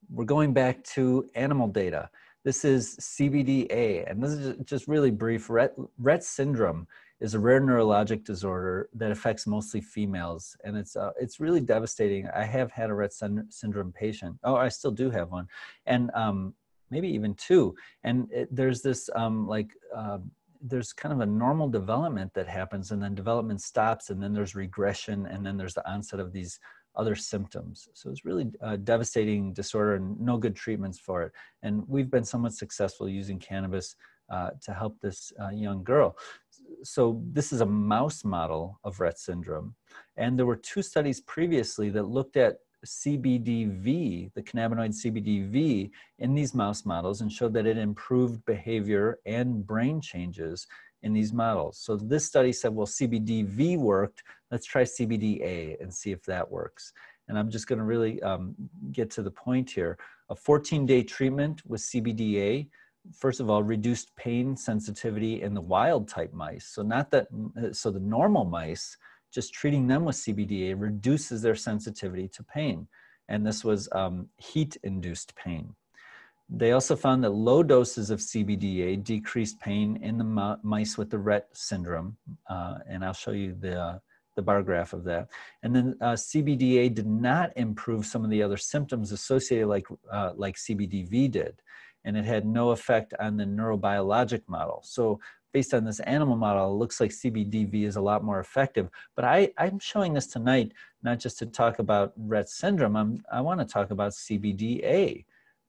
we're going back to animal data this is cbda and this is just really brief. Rett, rett syndrome is a rare neurologic disorder that affects mostly females and it's uh, it's really devastating. I have had a rett syndrome patient. Oh i still do have one. And um, maybe even two. And it, there's this um, like uh, there's kind of a normal development that happens and then development stops and then there's regression and then there's the onset of these other symptoms. So it's really a devastating disorder and no good treatments for it. And we've been somewhat successful using cannabis uh, to help this uh, young girl. So this is a mouse model of Rett syndrome. And there were two studies previously that looked at CBDV, the cannabinoid CBDV, in these mouse models and showed that it improved behavior and brain changes in these models. So this study said, well, CBDV worked. Let's try CBDA and see if that works. And I'm just going to really um, get to the point here. A 14-day treatment with CBDA, first of all, reduced pain sensitivity in the wild type mice. So not that, so the normal mice just treating them with CBDA reduces their sensitivity to pain. And this was um, heat induced pain. They also found that low doses of CBDA decreased pain in the mice with the Rett syndrome. Uh, and I'll show you the, uh, the bar graph of that. And then uh, CBDA did not improve some of the other symptoms associated like, uh, like CBDV did. And it had no effect on the neurobiologic model. So based on this animal model, it looks like CBDV is a lot more effective. But I, I'm showing this tonight, not just to talk about Rett syndrome, I'm, I want to talk about CBDA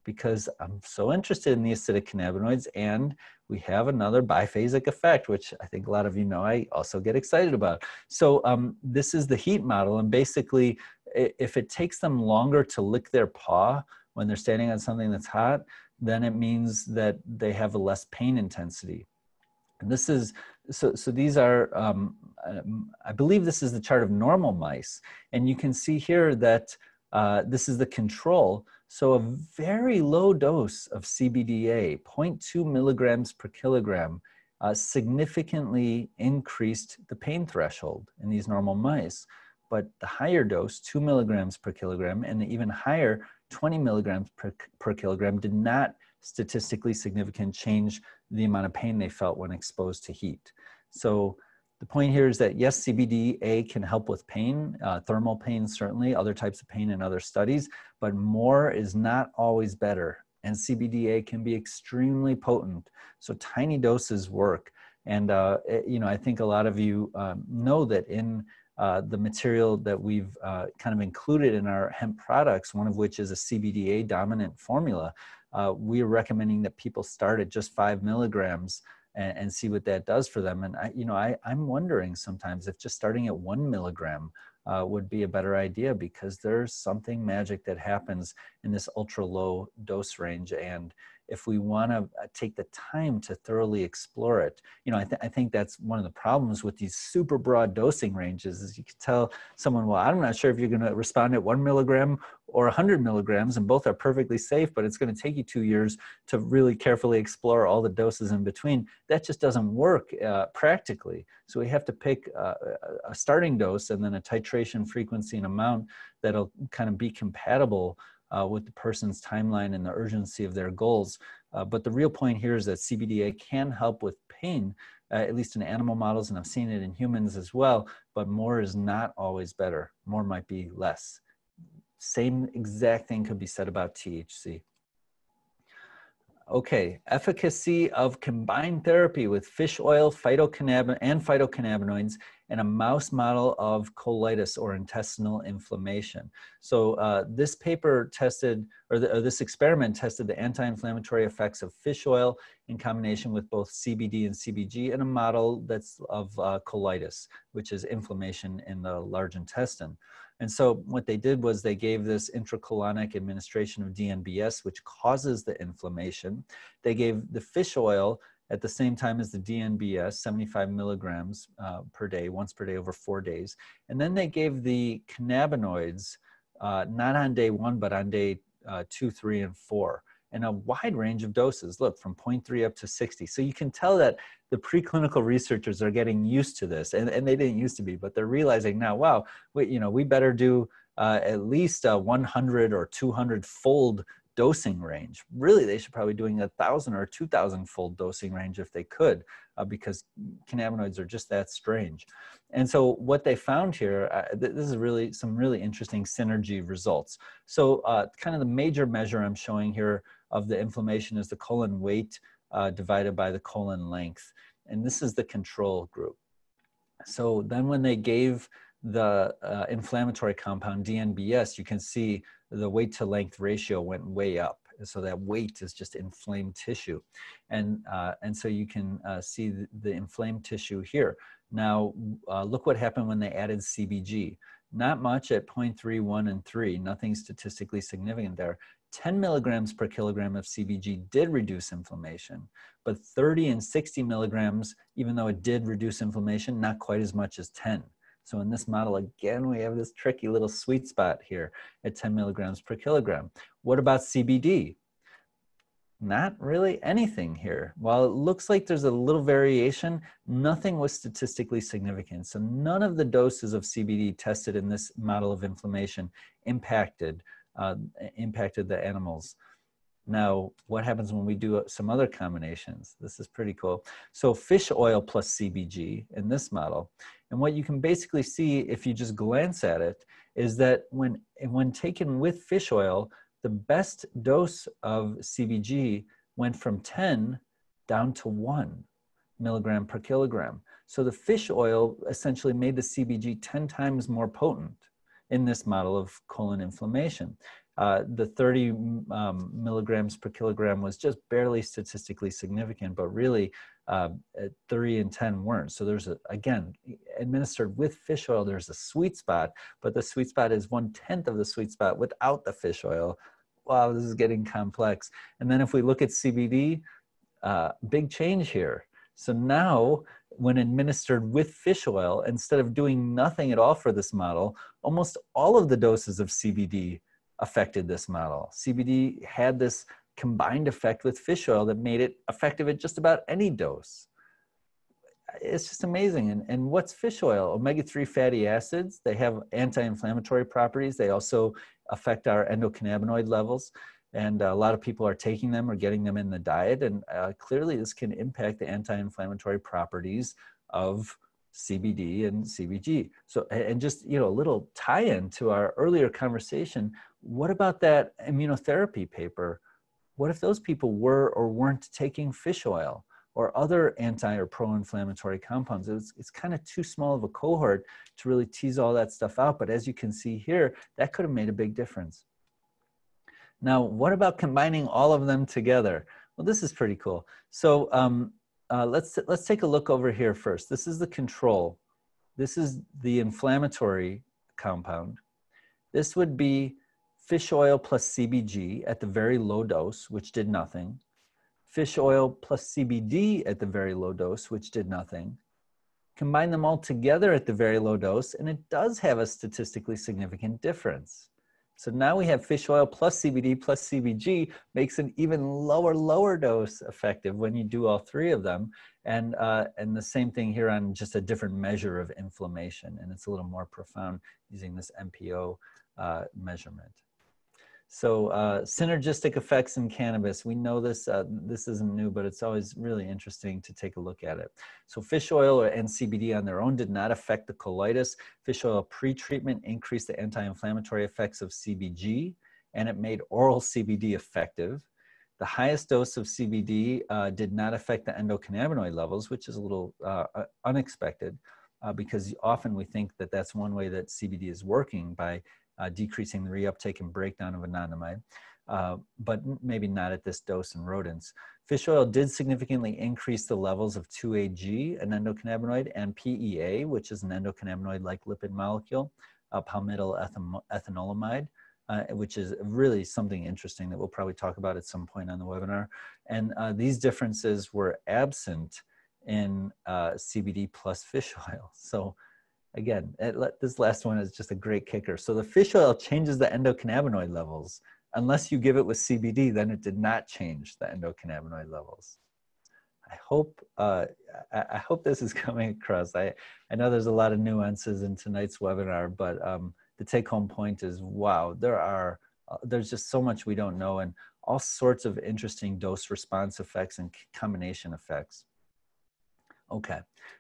because I'm so interested in the acidic cannabinoids and we have another biphasic effect, which I think a lot of you know I also get excited about. So um, this is the heat model and basically if it takes them longer to lick their paw when they're standing on something that's hot, then it means that they have a less pain intensity. And this is, so, so these are, um, um, I believe this is the chart of normal mice. And you can see here that uh, this is the control. So a very low dose of CBDA, 0.2 milligrams per kilogram, uh, significantly increased the pain threshold in these normal mice. But the higher dose, two milligrams per kilogram, and the even higher, 20 milligrams per, per kilogram, did not statistically significant change the amount of pain they felt when exposed to heat. So the point here is that yes, CBDA can help with pain, uh, thermal pain certainly, other types of pain in other studies, but more is not always better. And CBDA can be extremely potent. So tiny doses work. And, uh, it, you know, I think a lot of you um, know that in uh, the material that we've uh, kind of included in our hemp products, one of which is a CBDA dominant formula, uh, we are recommending that people start at just five milligrams and, and, see what that does for them. And I, you know, I, I'm wondering sometimes if just starting at one milligram uh, would be a better idea because there's something magic that happens in this ultra low dose range. And if we want to uh, take the time to thoroughly explore it. You know, I, th- I, think that's one of the problems with these super broad dosing ranges is you can tell someone, well, I'm not sure if you're going to respond at one milligram or 100 milligrams, and both are perfectly safe, but it's going to take you two years to really carefully explore all the doses in between. That just doesn't work uh, practically. So we have to pick uh, a starting dose and then a titration frequency and amount that'll kind of be compatible uh, with the person's timeline and the urgency of their goals. Uh, but the real point here is that CBDA can help with pain, uh, at least in animal models, and I've seen it in humans as well, but more is not always better. More might be less. Same exact thing could be said about THC. Okay, efficacy of combined therapy with fish oil phytocannabin and phytocannabinoids in a mouse model of colitis or intestinal inflammation. So uh, this paper tested, or, the, or, this experiment tested the anti-inflammatory effects of fish oil in combination with both CBD and CBG in a model that's of uh, colitis, which is inflammation in the large intestine. And so what they did was they gave this intracolonic administration of DNBS, which causes the inflammation. They gave the fish oil at the same time as the DNBS, 75 milligrams uh, per day, once per day over four days. And then they gave the cannabinoids, uh, not on day one, but on day uh, 2, 3, and 4 and a wide range of doses. Look, from 0.3 up to 60. So you can tell that the preclinical researchers are getting used to this, and, and they didn't used to be, but they're realizing now, wow, we, you know, we better do uh, at least a 100 or 200 fold dosing range. Really, they should probably be doing a thousand or 2,000 fold dosing range if they could, uh, because cannabinoids are just that strange. And so what they found here, uh, th this is really some really interesting synergy results. So uh, kind of the major measure I'm showing here of the inflammation is the colon weight uh, divided by the colon length. And this is the control group. So then when they gave the uh, inflammatory compound DNBS, you can see the weight to length ratio went way up. So that weight is just inflamed tissue. And, uh, and so you can uh, see the, the, inflamed tissue here. Now, uh, look what happened when they added CBG. Not much at 0.3, 1, and 3, nothing statistically significant there. 10 milligrams per kilogram of CBG did reduce inflammation, but 30 and 60 milligrams, even though it did reduce inflammation, not quite as much as 10. So in this model, again, we have this tricky little sweet spot here at 10 milligrams per kilogram. What about CBD? Not really anything here. While it looks like there's a little variation, nothing was statistically significant. So none of the doses of CBD tested in this model of inflammation impacted, uh, impacted the animals. Now, what happens when we do some other combinations? This is pretty cool. So fish oil plus CBG in this model, and what you can basically see if you just glance at it is that when, when taken with fish oil, the best dose of CBG went from 10 down to 1 milligram per kilogram. So the fish oil essentially made the CBG 10 times more potent in this model of colon inflammation. Uh, the 30 um, milligrams per kilogram was just barely statistically significant, but really uh, 3 and 10 weren't. So there's a, again, administered with fish oil, there's a sweet spot, but the sweet spot is one tenth of the sweet spot without the fish oil. Wow, this is getting complex. And then if we look at CBD, uh, big change here. So now, when administered with fish oil, instead of doing nothing at all for this model, almost all of the doses of CBD affected this model. CBD had this combined effect with fish oil that made it effective at just about any dose. It's just amazing. And, and what's fish oil? Omega 3 fatty acids, they have anti inflammatory properties. They also affect our endocannabinoid levels. And a lot of people are taking them or getting them in the diet. And uh, clearly, this can impact the anti inflammatory properties of CBD and CBG. So, and just, you know, a little tie in to our earlier conversation what about that immunotherapy paper? What if those people were or weren't taking fish oil or other anti or pro inflammatory compounds? It's, it's kind of too small of a cohort to really tease all that stuff out. But as you can see here, that could have made a big difference. Now, what about combining all of them together? Well, this is pretty cool. So um, uh, let's, let's take a look over here first. This is the control. This is the inflammatory compound. This would be fish oil plus CBG at the very low dose, which did nothing, fish oil plus CBD at the very low dose, which did nothing. Combine them all together at the very low dose, and it does have a statistically significant difference. So now we have fish oil plus CBD plus CBG makes an even lower, lower dose effective when you do all three of them. And, uh, and the same thing here on just a different measure of inflammation. And it's a little more profound using this MPO uh, measurement. So uh, synergistic effects in cannabis, we know this, uh, this isn't new, but it's always really interesting to take a look at it. So fish oil or NCBD on their own did not affect the colitis. Fish oil pre-treatment increased the anti-inflammatory effects of CBG and it made oral CBD effective. The highest dose of CBD uh, did not affect the endocannabinoid levels, which is a little uh, uh, unexpected uh, because often we think that that's one way that CBD is working by uh, decreasing the reuptake and breakdown of anandamide, uh, but maybe not at this dose in rodents. Fish oil did significantly increase the levels of 2-AG, an endocannabinoid, and PEA, which is an endocannabinoid-like lipid molecule, uh, palmityl ethanolamide, uh, which is really something interesting that we'll probably talk about at some point on the webinar. And uh, these differences were absent in uh, CBD plus fish *laughs* oil. So again, it, this last one is just a great kicker. So the fish oil changes the endocannabinoid levels unless you give it with CBD, then it did not change the endocannabinoid levels. I hope uh, I, I, hope this is *laughs* coming across. I, I know there's a lot of nuances in tonight's webinar, but um, the take-home point is, wow, there are uh, there's just so much we don't know, and all sorts of interesting dose-response effects and combination effects. Okay,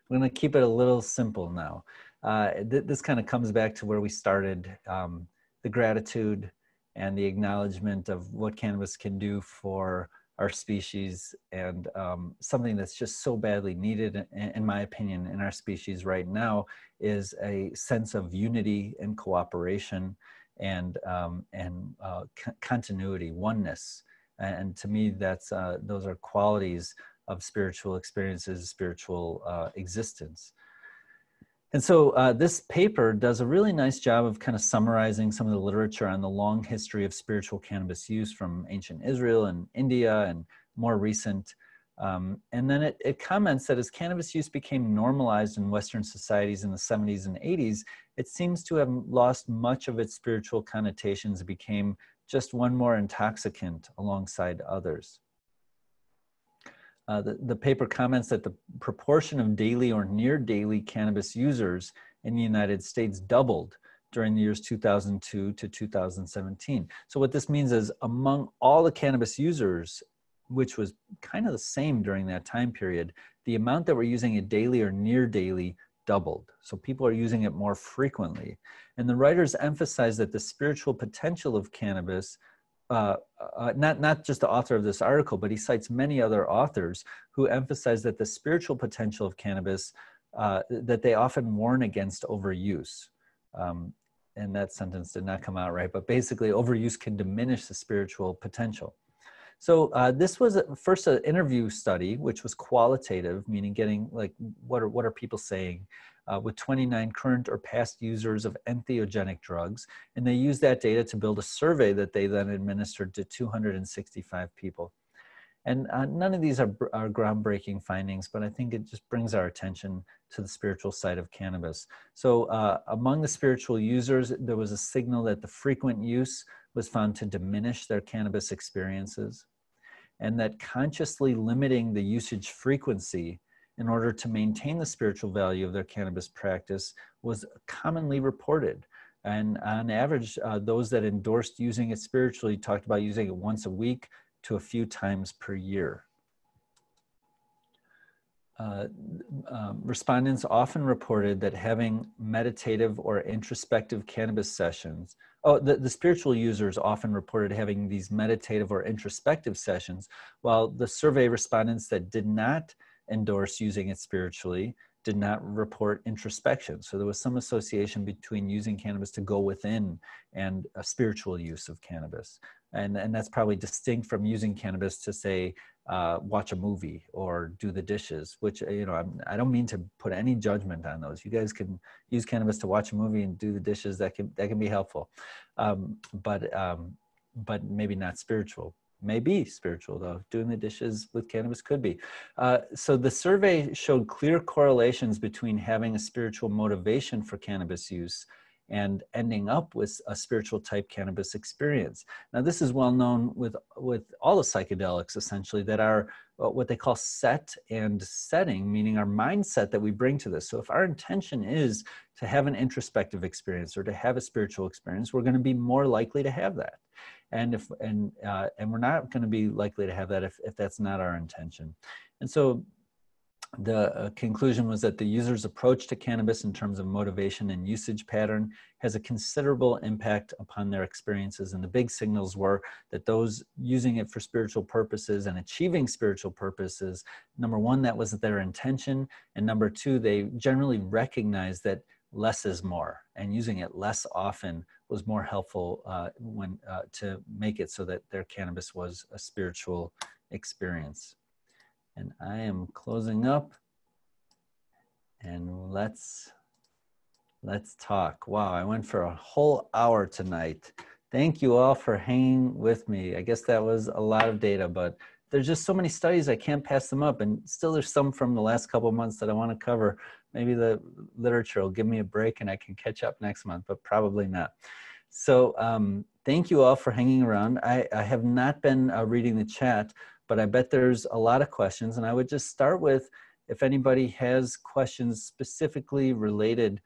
we're going to keep it a little simple now. Uh, th this kind of comes back to where we started, um, the gratitude and the acknowledgement of what cannabis can do for our species and um, something that's just so badly needed, in, in, my opinion, in our species right now is a sense of unity and cooperation and, um, and uh, continuity, oneness. And to me, that's, uh, those are qualities of spiritual experiences, spiritual uh, existence. And so uh, this paper does a really nice job of kind of summarizing some of the literature on the long history of spiritual cannabis use from ancient Israel and India and more recent. Um, and then it, it comments that as cannabis use became normalized in Western societies in the 70s and 80s, it seems to have lost much of its spiritual connotations. Became just one more intoxicant alongside others. Uh, the, the paper comments that the proportion of daily or near daily cannabis users in the United States doubled during the years 2002 to 2017. So what this means is among all the cannabis users, which was kind of the same during that time period, the amount that were using it daily or near daily doubled. So people are using it more frequently. And the writers emphasize that the spiritual potential of cannabis uh, uh, not not just the author of this article, but he cites many other authors who emphasize that the spiritual potential of cannabis uh, that they often warn against overuse. Um, and that sentence did not come out right, but basically, overuse can diminish the spiritual potential. So uh, this was a, first an interview study, which was qualitative, meaning getting like what are what are people saying, uh, with 29 current or past users of entheogenic drugs. And they used that data to build a survey that they then administered to 265 people. And uh, none of these are, are groundbreaking findings, but I think it just brings our attention to the spiritual side of cannabis. So uh, among the spiritual users, there was a signal that the frequent use was found to diminish their cannabis experiences and that consciously limiting the usage frequency in order to maintain the spiritual value of their cannabis practice was commonly reported. And on average, uh, those that endorsed using it spiritually talked about using it once a week to a few times per year. Uh, um, respondents often reported that having meditative or introspective cannabis sessions, oh, the, the spiritual users often reported having these meditative or introspective sessions, while the survey respondents that did not endorse using it spiritually did not report introspection. So there was some association between using cannabis to go within and a spiritual use of cannabis. And, and that's probably distinct from using cannabis to say, uh, watch a movie or do the dishes, which, you know, I'm, I do not mean to put any judgment on those. You guys can use cannabis to watch a movie and do the dishes. That can, that can be helpful. Um, but, um, but maybe not spiritual may be spiritual though doing the dishes with cannabis could be. Uh, so the survey showed clear correlations between having a spiritual motivation for cannabis use and ending up with a spiritual type cannabis experience. Now this is well known with with all the psychedelics essentially that are uh, what they call set and setting meaning our mindset that we bring to this. So if our intention is to have an introspective experience or to have a spiritual experience we're going to be more likely to have that and if and uh, and we're not going to be likely to have that if, if that's not our intention. And so the uh, conclusion was that the user's approach to cannabis in terms of motivation and usage pattern has a considerable impact upon their experiences. And the big signals were that those using it for spiritual purposes and achieving spiritual purposes number one that was their intention. And number two they generally recognize that less is more and using it less often was more helpful uh, when uh, to make it so that their cannabis was a spiritual experience. And I am closing up and let's let's talk. Wow, I went for a whole hour tonight. Thank you all for hanging with me. I guess that was a lot of data, but there's just so many studies I can't pass them up and still there's some from the last couple months that I want to cover maybe the literature will give me a break and I can catch up next month, but probably not. So um, thank you all for hanging around. I, I have not been uh, reading the chat, but I bet there's a lot of questions. And I would just start with if anybody has questions specifically related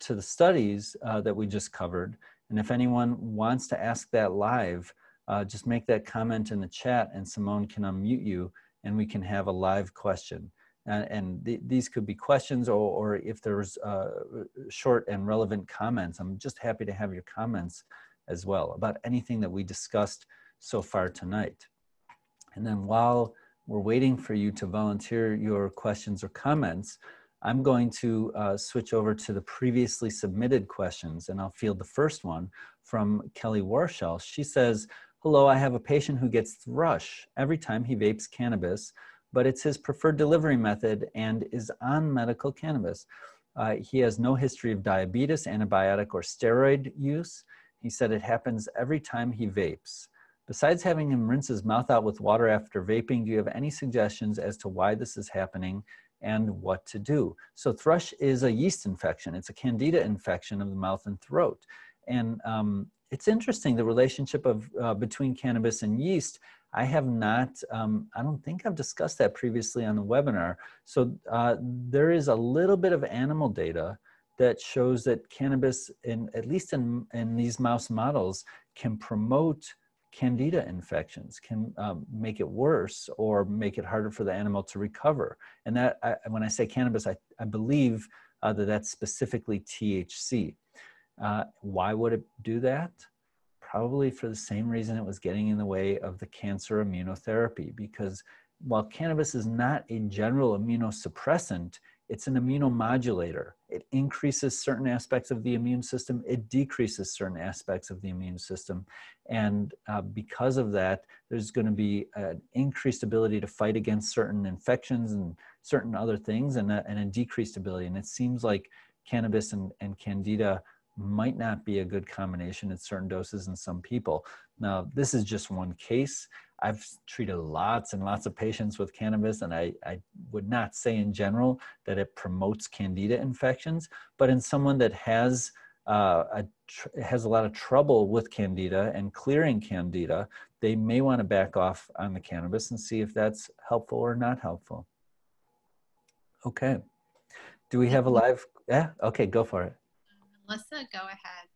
to the studies uh, that we just covered. And if anyone wants to ask that live, uh, just make that comment in the chat and Simone can unmute you and we can have a live question. And, and th these could be questions or, or if there's uh, short and relevant comments, I'm just happy to have your comments as well about anything that we discussed so far tonight. And then while we're waiting for you to volunteer your questions or comments, I'm going to uh, switch over to the previously submitted questions and I'll field the first one from Kelly Warshall. She says, hello, I have a patient who gets thrush every time he vapes cannabis, but it's his preferred delivery method and is on medical cannabis. Uh, he has no history of diabetes, antibiotic, or steroid use. He said it happens every time he vapes. Besides having him rinse his mouth out with water after vaping, do you have any suggestions as to why this is happening and what to do? So thrush is a yeast infection. It's a candida infection of the mouth and throat. And um, it's interesting, the relationship of uh, between cannabis and yeast. I have not, um, I don't think I've discussed that previously on the webinar. So uh, there is a little bit of animal data that shows that cannabis, in at least in, in these mouse models, can promote candida infections can um, make it worse or make it harder for the animal to recover. And that, I, when I say cannabis, I, I believe uh, that that's specifically THC. Uh, why would it do that? Probably for the same reason it was getting in the way of the cancer immunotherapy, because while cannabis is not a general immunosuppressant, it's an immunomodulator. It increases certain aspects of the immune system, it decreases certain aspects of the immune system. And uh, because of that, there's going to be an increased ability to fight against certain infections and certain other things, and a, and a decreased ability. And it seems like cannabis and, and candida might not be a good combination at certain doses in some people. Now, this is just one case. I've treated lots and lots of patients with cannabis, and I, I would not say in general that it promotes candida infections, but in someone that has uh, a has a lot of trouble with candida and clearing candida, they may want to back off on the cannabis and see if that's helpful or not helpful. Okay. Do we have a live? Yeah. Okay, go for it. Melissa, go ahead.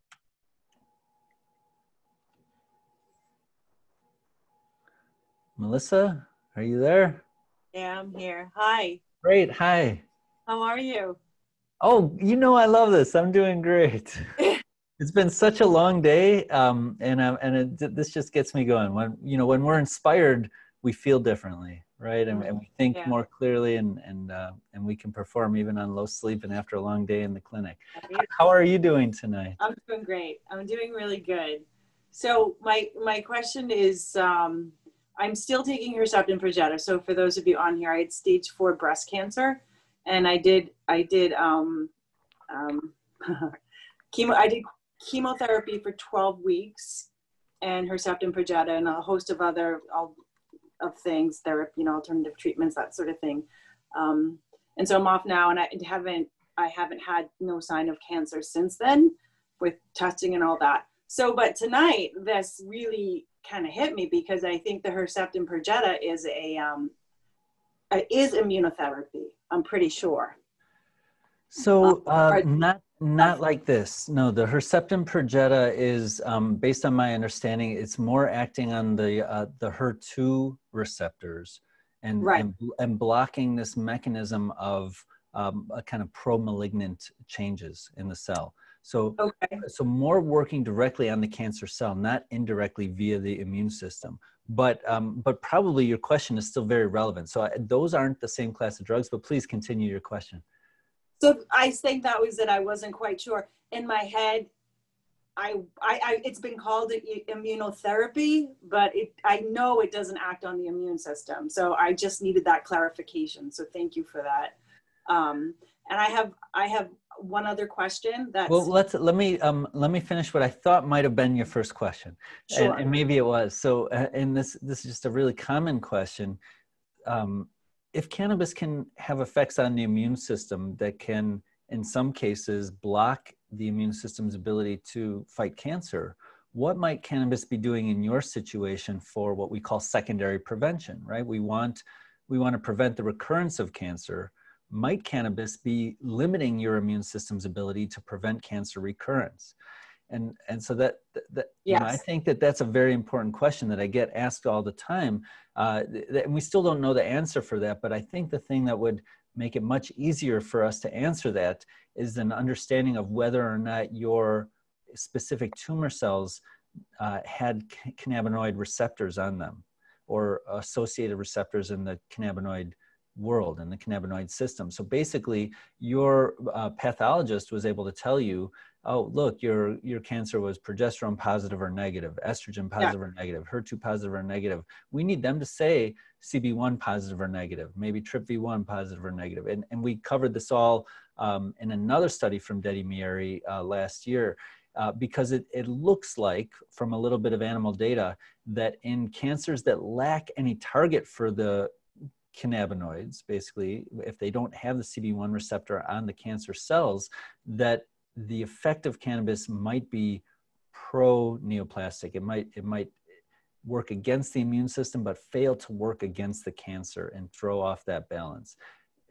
Melissa, are you there? Yeah, I'm here. Hi. Great. Hi. How are you? Oh, you know I love this. I'm doing great. *laughs* it's been such a long day, um, and um, and it, this just gets me going. When you know when we're inspired, we feel differently, right? And, and we think yeah. more clearly, and and uh, and we can perform even on low sleep and after a long day in the clinic. How are you doing tonight? I'm doing great. I'm doing really good. So my my question is. Um, I'm still taking Herceptin Perjeta. So for those of you on here, I had stage four breast cancer, and I did I did um, um, *laughs* chemo. I did chemotherapy for 12 weeks, and Herceptin Perjeta, and a host of other all, of things, therapy, you know, alternative treatments, that sort of thing. Um, and so I'm off now, and I haven't I haven't had no sign of cancer since then, with testing and all that. So, but tonight, this really kind of hit me because I think the Herceptin Perjeta is a um, is immunotherapy. I'm pretty sure. So uh, not not like this. No, the Herceptin Perjeta is um, based on my understanding. It's more acting on the uh, the HER2 receptors and, right. and, and blocking this mechanism of um, a kind of pro-malignant changes in the cell. So, okay. so more working directly on the cancer cell, not indirectly via the immune system. But, um, but probably your question is still very relevant. So I, those aren't the same class of drugs, but please continue your question. So I think that was it. I wasn't quite sure. In my head, I, I, I, it's been called immunotherapy, but it, I know it doesn't act on the immune system. So I just needed that clarification. So thank you for that. Um, and I have, I have one other question that well let's let me um let me finish what i thought might have been your first question sure. and, and maybe it was so uh, and this this is just a really common question um if cannabis can have effects on the immune system that can in some cases block the immune system's ability to fight cancer, what might cannabis be doing in your situation for what we call secondary prevention, right? We want we want to prevent the recurrence of cancer. Might cannabis be limiting your immune system's ability to prevent cancer recurrence? And and so that that yes. you know, I think that that's a very important question that I get asked all the time. Uh, and we still don't know the answer for that, but I think the thing that would make it much easier for us to answer that is an understanding of whether or not your specific tumor cells uh, had cannabinoid receptors on them or associated receptors in the cannabinoid world and the cannabinoid system. So basically, your uh, pathologist was able to tell you, oh, look, your your cancer was progesterone positive or negative, estrogen positive yeah. or negative, HER2 positive or negative. We need them to say CB1 positive or negative, maybe TRPV1 positive or negative. And, and we covered this all um, in another study from Dedi Meiri uh, last year uh, because it, it looks like, from a little bit of animal data, that in cancers that lack any target for the cannabinoids, basically, if they don't have the CB1 receptor on the cancer cells, that the effect of cannabis might be pro-neoplastic. It might, it might work against the immune system, but fail to work against the cancer and throw off that balance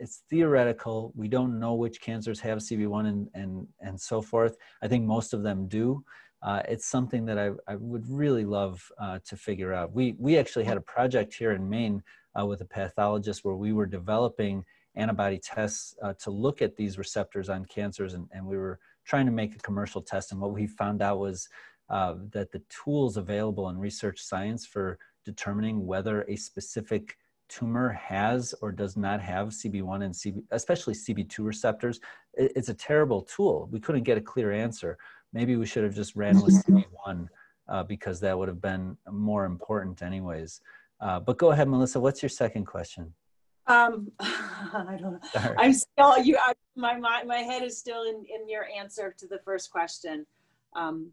it's theoretical. We don't know which cancers have CB1 and, and, and so forth. I think most of them do. Uh, it's something that I, I would really love uh, to figure out. We, we actually had a project here in Maine uh, with a pathologist where we were developing antibody tests uh, to look at these receptors on cancers and, and we were trying to make a commercial test. And what we found out was uh, that the tools available in research science for determining whether a specific tumor has or does not have CB1 and CB, especially CB2 receptors, it's a terrible tool. We couldn't get a clear answer. Maybe we should have just ran with CB1 uh, because that would have been more important anyways. Uh, but go ahead, Melissa. What's your second question? Um, *laughs* I don't know. Sorry. I'm still you. I, my, my my head is still in in your answer to the first question. Um,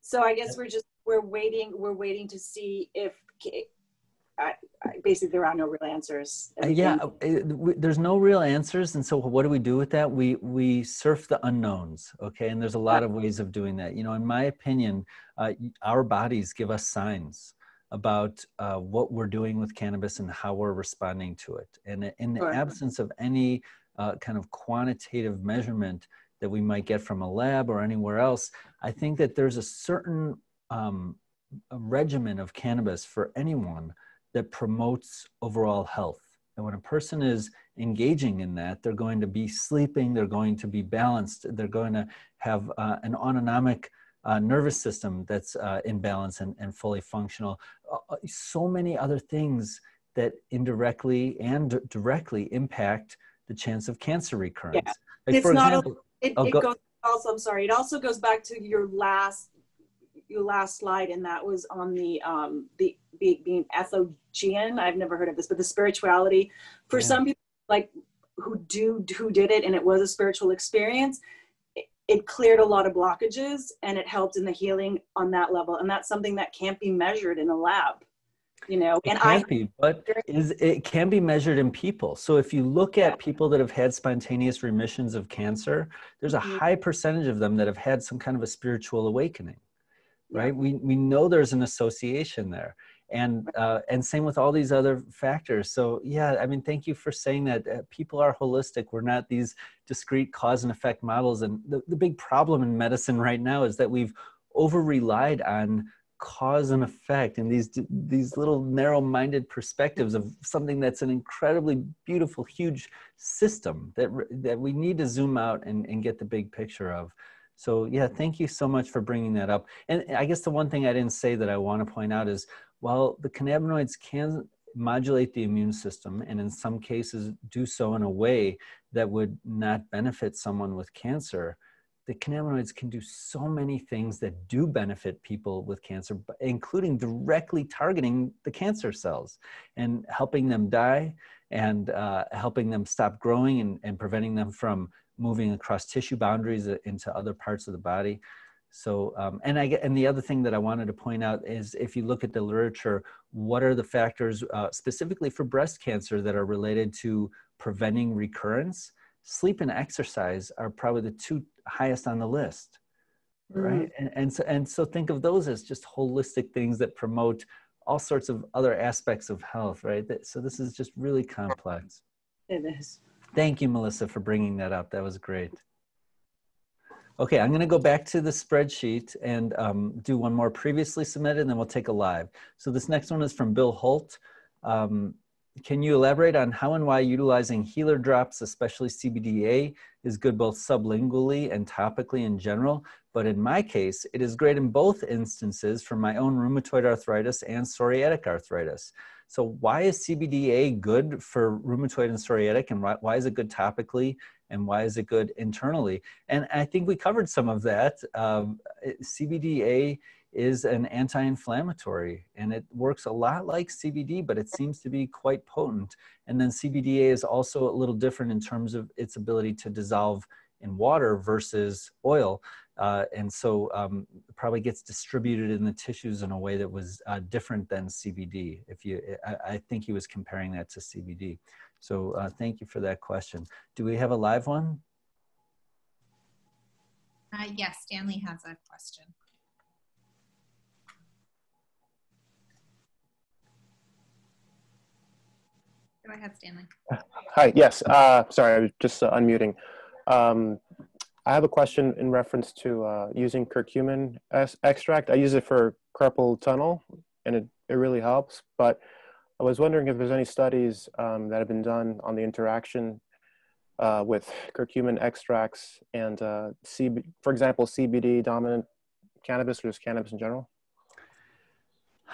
so I guess we're just we're waiting. We're waiting to see if I, I, basically there are no real answers. Uh, yeah, uh, there's no real answers, and so what do we do with that? We we surf the unknowns, okay? And there's a lot of ways of doing that. You know, in my opinion, uh, our bodies give us signs about uh, what we're doing with cannabis and how we're responding to it. And in the absence of any uh, kind of quantitative measurement that we might get from a lab or anywhere else, I think that there's a certain um, a regimen of cannabis for anyone that promotes overall health. And when a person is engaging in that, they're going to be sleeping, they're going to be balanced, they're going to have uh, an autonomic uh, nervous system that's uh, in balance and, and fully functional. Uh, uh, so many other things that indirectly and directly impact the chance of cancer recurrence. Yeah. Like it's not example, a, it, it go, goes also, I'm sorry, it also goes back to your last your last slide, and that was on the um, the, the being ethogean. I've never heard of this, but the spirituality for yeah. some people, like who do who did it, and it was a spiritual experience. It, cleared a lot of blockages, and it helped in the healing on that level. And that's something that can't be measured in a lab you know? It and can't I, be but is it can be measured in people. So if you look at people that have had spontaneous remissions of cancer there's a mm-hmm. high percentage of them that have had some kind of a spiritual awakening right? We we know there's an association there and uh, and same with all these other factors. So yeah i mean thank you for saying that uh, people are holistic. We're not these discrete cause and effect models. And the, the big problem in medicine right now is that we've over relied on cause and effect and these these little narrow-minded perspectives of something that's an incredibly beautiful huge system that that we need to zoom out and, and get the big picture of. So yeah, thank you so much for bringing that up. And I guess the one thing I didn't say that I want to point out is while the cannabinoids can modulate the immune system and in some cases do so in a way that would not benefit someone with cancer, the cannabinoids can do so many things that do benefit people with cancer, including directly targeting the cancer cells and helping them die and uh, helping them stop growing and, and preventing them from moving across tissue boundaries into other parts of the body. So, um, and I and the other thing that I wanted to point out is if you look at the literature, what are the factors uh, specifically for breast cancer that are related to preventing recurrence? sleep and exercise are probably the two highest on the list right? And, and so and so think of those as just holistic things that promote all sorts of other aspects of health right? So this is just really complex. It is. thank you melissa for bringing that up. That was great okay i'm going to go back to the spreadsheet and um, do one more previously submitted and then we'll take a live so this next one is from bill holt um, can you elaborate on how and why utilizing healer drops, especially CBDA, is good both sublingually and topically in general? But in my case, it is great in both instances for my own rheumatoid arthritis and psoriatic arthritis. So, why is CBDA good for rheumatoid and psoriatic, and why, why is it good topically, and why is it good internally? And I think we covered some of that. Um, CBDA is an anti-inflammatory and it works a lot like CBD, but it seems to be quite potent. And then CBDA is also a little different in terms of its ability to dissolve in water versus oil. Uh, and so um, probably gets distributed in the tissues in a way that was uh, different than CBD. If you, I, I, think he was comparing that to CBD. So uh, thank you for that question. Do we have a live one? Uh, yes, Stanley has a question. Go ahead, Stanley. Hi, yes. Uh, sorry, I was just uh, unmuting. Um, I have a question in reference to uh, using curcumin extract. I use it for carpal tunnel, and it, it really helps. But I was wondering if there's any studies um, that have been done on the interaction uh, with curcumin extracts and, uh, for example, CBD dominant cannabis or just cannabis in general.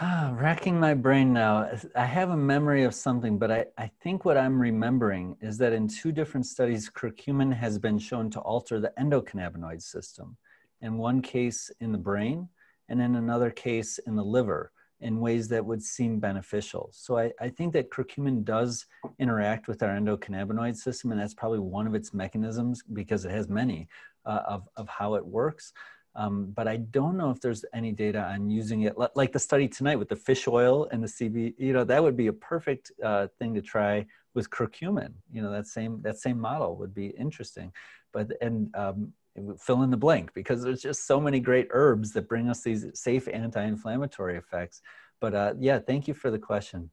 Ah, racking my brain now. I have a memory of something, but I, I think what I'm remembering is that in two different studies, curcumin has been shown to alter the endocannabinoid system. In one case in the brain, and in another case in the liver, in ways that would seem beneficial. So I, I think that curcumin does interact with our endocannabinoid system, and that's probably one of its mechanisms because it has many uh, of, of how it works. Um, but I don't know if there's any data on using it, like the study tonight with the fish oil and the CB. You know, that would be a perfect uh, thing to try with curcumin. You know, that same that same model would be interesting. But and um, fill in the blank because there's just so many great herbs that bring us these safe anti-inflammatory effects. But uh, yeah, thank you for the question.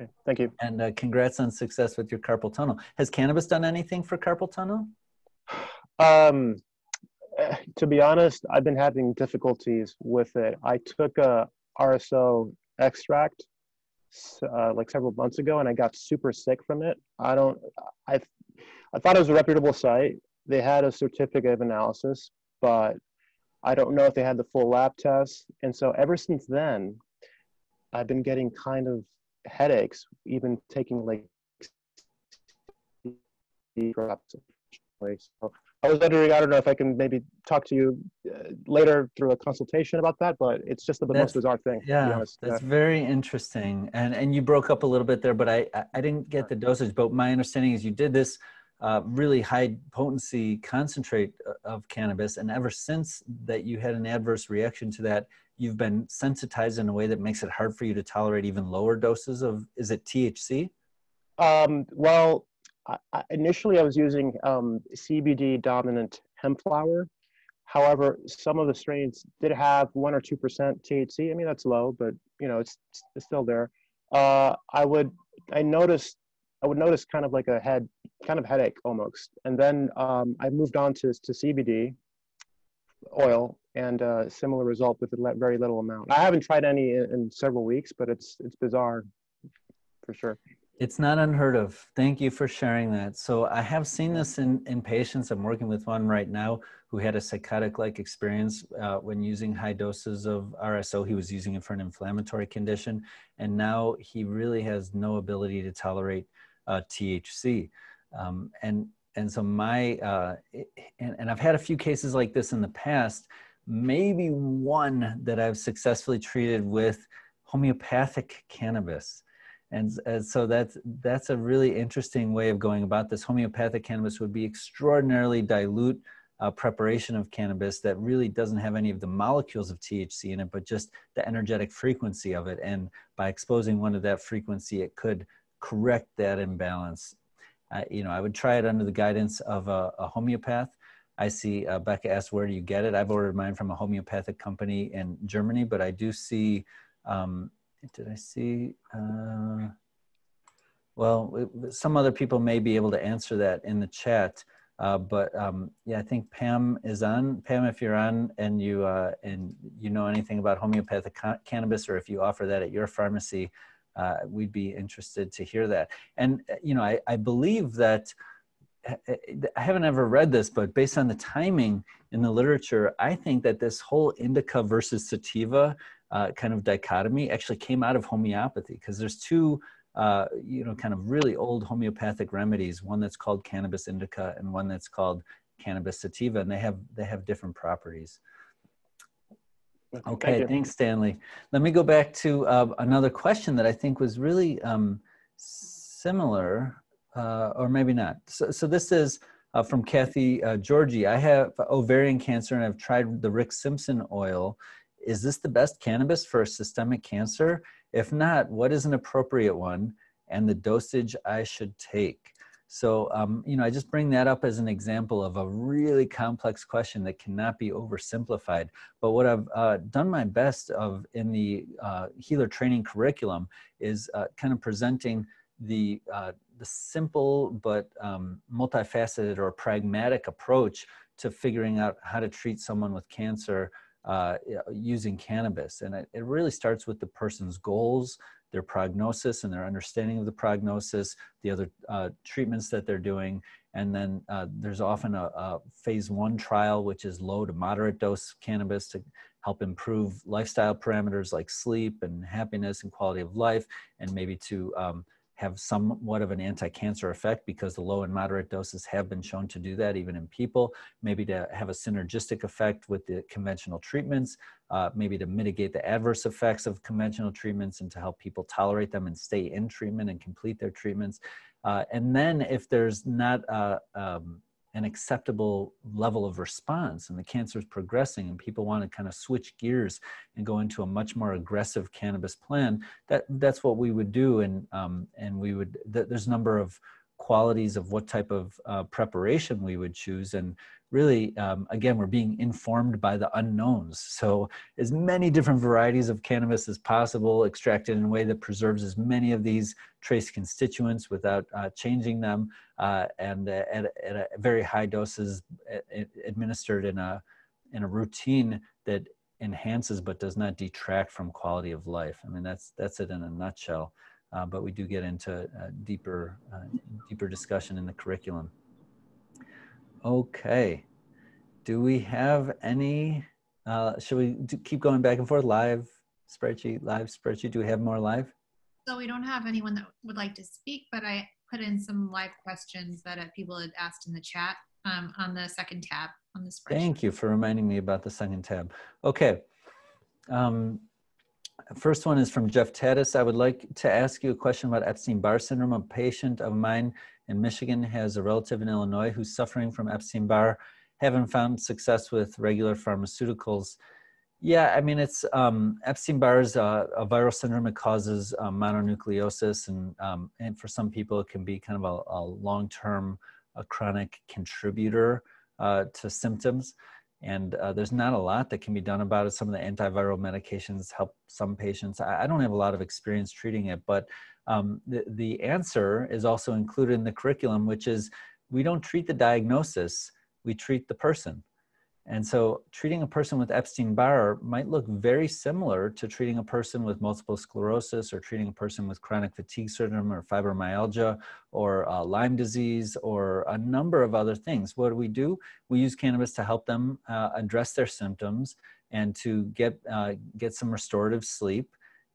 Okay, thank you. And uh, congrats on success with your carpal tunnel. Has cannabis done anything for carpal tunnel? *sighs* Um, to be honest, I've been having difficulties with it. I took a RSO extract uh, like several months ago, and I got super sick from it. I don't. I I thought it was a reputable site. They had a certificate of analysis, but I don't know if they had the full lab test. And so ever since then, I've been getting kind of headaches, even taking like drops. So I was wondering, I don't know if I can maybe talk to you uh, later through a consultation about that, but it's just the that's, most bizarre thing. Yeah, that's yeah. very interesting. And and you broke up a little bit there, but I I didn't get the dosage. But my understanding is you did this uh, really high potency concentrate uh, of cannabis, and ever since that you had an adverse reaction to that, you've been sensitized in a way that makes it hard for you to tolerate even lower doses of. Is it THC? Um, well, I, initially I was using um, CBD dominant hemp flower. However, some of the strains did have one or two percent THC. I mean, that's low, but you know, it's, it's still there. Uh, I would, I noticed, I would notice kind of like a head, kind of headache almost. And then um, I moved on to, to CBD oil and uh, similar result with a very little amount. I haven't tried any in, in several weeks, but it's, it's bizarre for sure. It's not unheard of. Thank you for sharing that. So I have seen this in, in patients. I'm working with one right now who had a psychotic-like experience uh, when using high doses of RSO. He was using it for an inflammatory condition, and now he really has no ability to tolerate uh, THC. Um, and and so my uh, and, and I've had a few cases like this in the past. Maybe one that I've successfully treated with homeopathic cannabis and, and so that's that's a really interesting way of going about this homeopathic cannabis would be extraordinarily dilute uh, preparation of cannabis that really doesn't have any of the molecules of THC in it, but just the energetic frequency of it. And by exposing one to that frequency, it could correct that imbalance. I, you know, I would try it under the guidance of a, a homeopath. I see uh, Becca asked, where do you get it? I've ordered mine from a homeopathic company in Germany, but I do see, um, did I see, uh, well, some other people may be able to answer that in the chat. Uh, but um, yeah, I think Pam is on. Pam, if you're on and you uh, and you know anything about homeopathic ca cannabis, or if you offer that at your pharmacy, uh, we'd be interested to hear that. And uh, you know, I, I believe that uh, I haven't ever read this, but based on the timing in the literature, I think that this whole indica versus sativa uh, kind of dichotomy actually came out of homeopathy because there's two uh, you know, kind of really old homeopathic remedies, one that's called cannabis indica and one that's called cannabis sativa, and they have, they have different properties. Okay, Thank thanks, Stanley. Let me go back to uh, another question that I think was really um, similar, uh, or maybe not. So, so this is uh, from Kathy uh, Georgie. I have ovarian cancer and I've tried the Rick Simpson oil. Is this the best cannabis for systemic cancer? If not, what is an appropriate one and the dosage I should take? So, um, you know, I just bring that up as an example of a really complex question that cannot be oversimplified. But what I've uh, done my best of in the uh, healer training curriculum is uh, kind of presenting the, uh, the simple but um, multifaceted or pragmatic approach to figuring out how to treat someone with cancer uh, using cannabis. And it, it, really starts with the person's goals, their prognosis and their understanding of the prognosis, the other uh, treatments that they're doing. And then uh, there's often a, a, phase one trial, which is low to moderate dose cannabis to help improve lifestyle parameters like sleep and happiness and quality of life, and maybe to um, have somewhat of an anti-cancer effect because the low and moderate doses have been shown to do that even in people, maybe to have a synergistic effect with the conventional treatments, uh, maybe to mitigate the adverse effects of conventional treatments and to help people tolerate them and stay in treatment and complete their treatments. Uh, and then if there's not uh, um, an acceptable level of response and the cancer is progressing and people want to kind of switch gears and go into a much more aggressive cannabis plan that that's what we would do and um, and we would th there's a number of qualities of what type of uh, preparation we would choose and really um, again we're being informed by the unknowns. So as many different varieties of cannabis as possible extracted in a way that preserves as many of these trace constituents without uh, changing them uh, and uh, at, at, a very high doses administered in a in a routine that enhances but does not detract from quality of life. I mean that's that's it in a nutshell. Uh, but we do get into deeper, uh, deeper discussion in the curriculum. Okay, do we have any, uh, should we do, keep going back and forth, live spreadsheet, live spreadsheet, do we have more live? So we don't have anyone that would like to speak, but I put in some live questions that uh, people had asked in the chat um, on the second tab on the spreadsheet. Thank you for reminding me about the second tab. Okay. Um, First one is from Jeff Tatis. I would like to ask you a question about Epstein-Barr syndrome. A patient of mine in Michigan has a relative in Illinois who's suffering from Epstein-Barr. Haven't found success with regular pharmaceuticals. Yeah, I mean, it's um, Epstein-Barr is a, a, viral syndrome. It causes um, mononucleosis, and um, and for some people, it can be kind of a, a long-term, a chronic contributor uh, to symptoms and uh, there's not a lot that can be done about it. Some of the antiviral medications help some patients. I, I don't have a lot of experience treating it, but um, the, the answer is also included in the curriculum, which is we don't treat the diagnosis, we treat the person. And so treating a person with Epstein-Barr might look very similar to treating a person with multiple sclerosis or treating a person with chronic fatigue syndrome or fibromyalgia or uh, Lyme disease or a number of other things. What do we do? We use cannabis to help them uh, address their symptoms and to get, uh, get some restorative sleep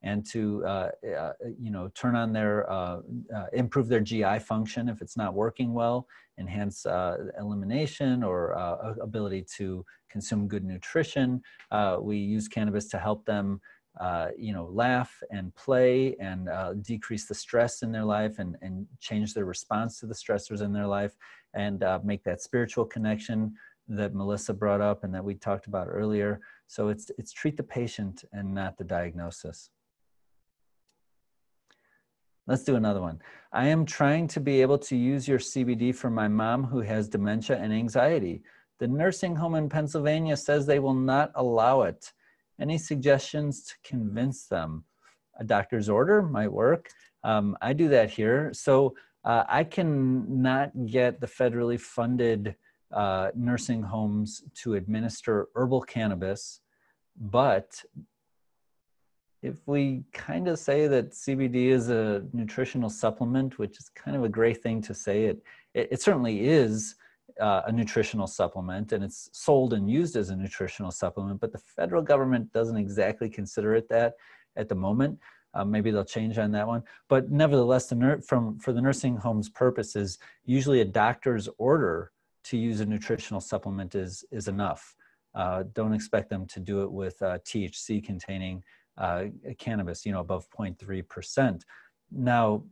and to uh, uh, you know turn on their uh, uh improve their GI function if it's not working well, enhance uh, elimination or uh, ability to consume good nutrition. we use cannabis to help them. you know, laugh and play and decrease the stress in their life and, and change their response to the stressors in their life and make that spiritual connection that Melissa brought up and that we talked about earlier. So it's, it's treat the patient and not the diagnosis. Let's do another one. I am trying to be able to use your CBD for my mom who has dementia and anxiety. The nursing home in Pennsylvania says they will not allow it. Any suggestions to convince them? A doctor's order might work. Um, I do that here. So uh, I can not get the federally funded uh, nursing homes to administer herbal cannabis, but if we kind of say that CBD is a nutritional supplement, which is kind of a great thing to say, it it, it certainly is uh, a nutritional supplement, and it's sold and used as a nutritional supplement. But the federal government doesn't exactly consider it that at the moment. Uh, maybe they'll change on that one. But nevertheless, the from for the nursing homes purposes, usually a doctor's order to use a nutritional supplement is is enough. Uh, don't expect them to do it with uh, THC containing uh, cannabis, you know, above 0.3%. Now,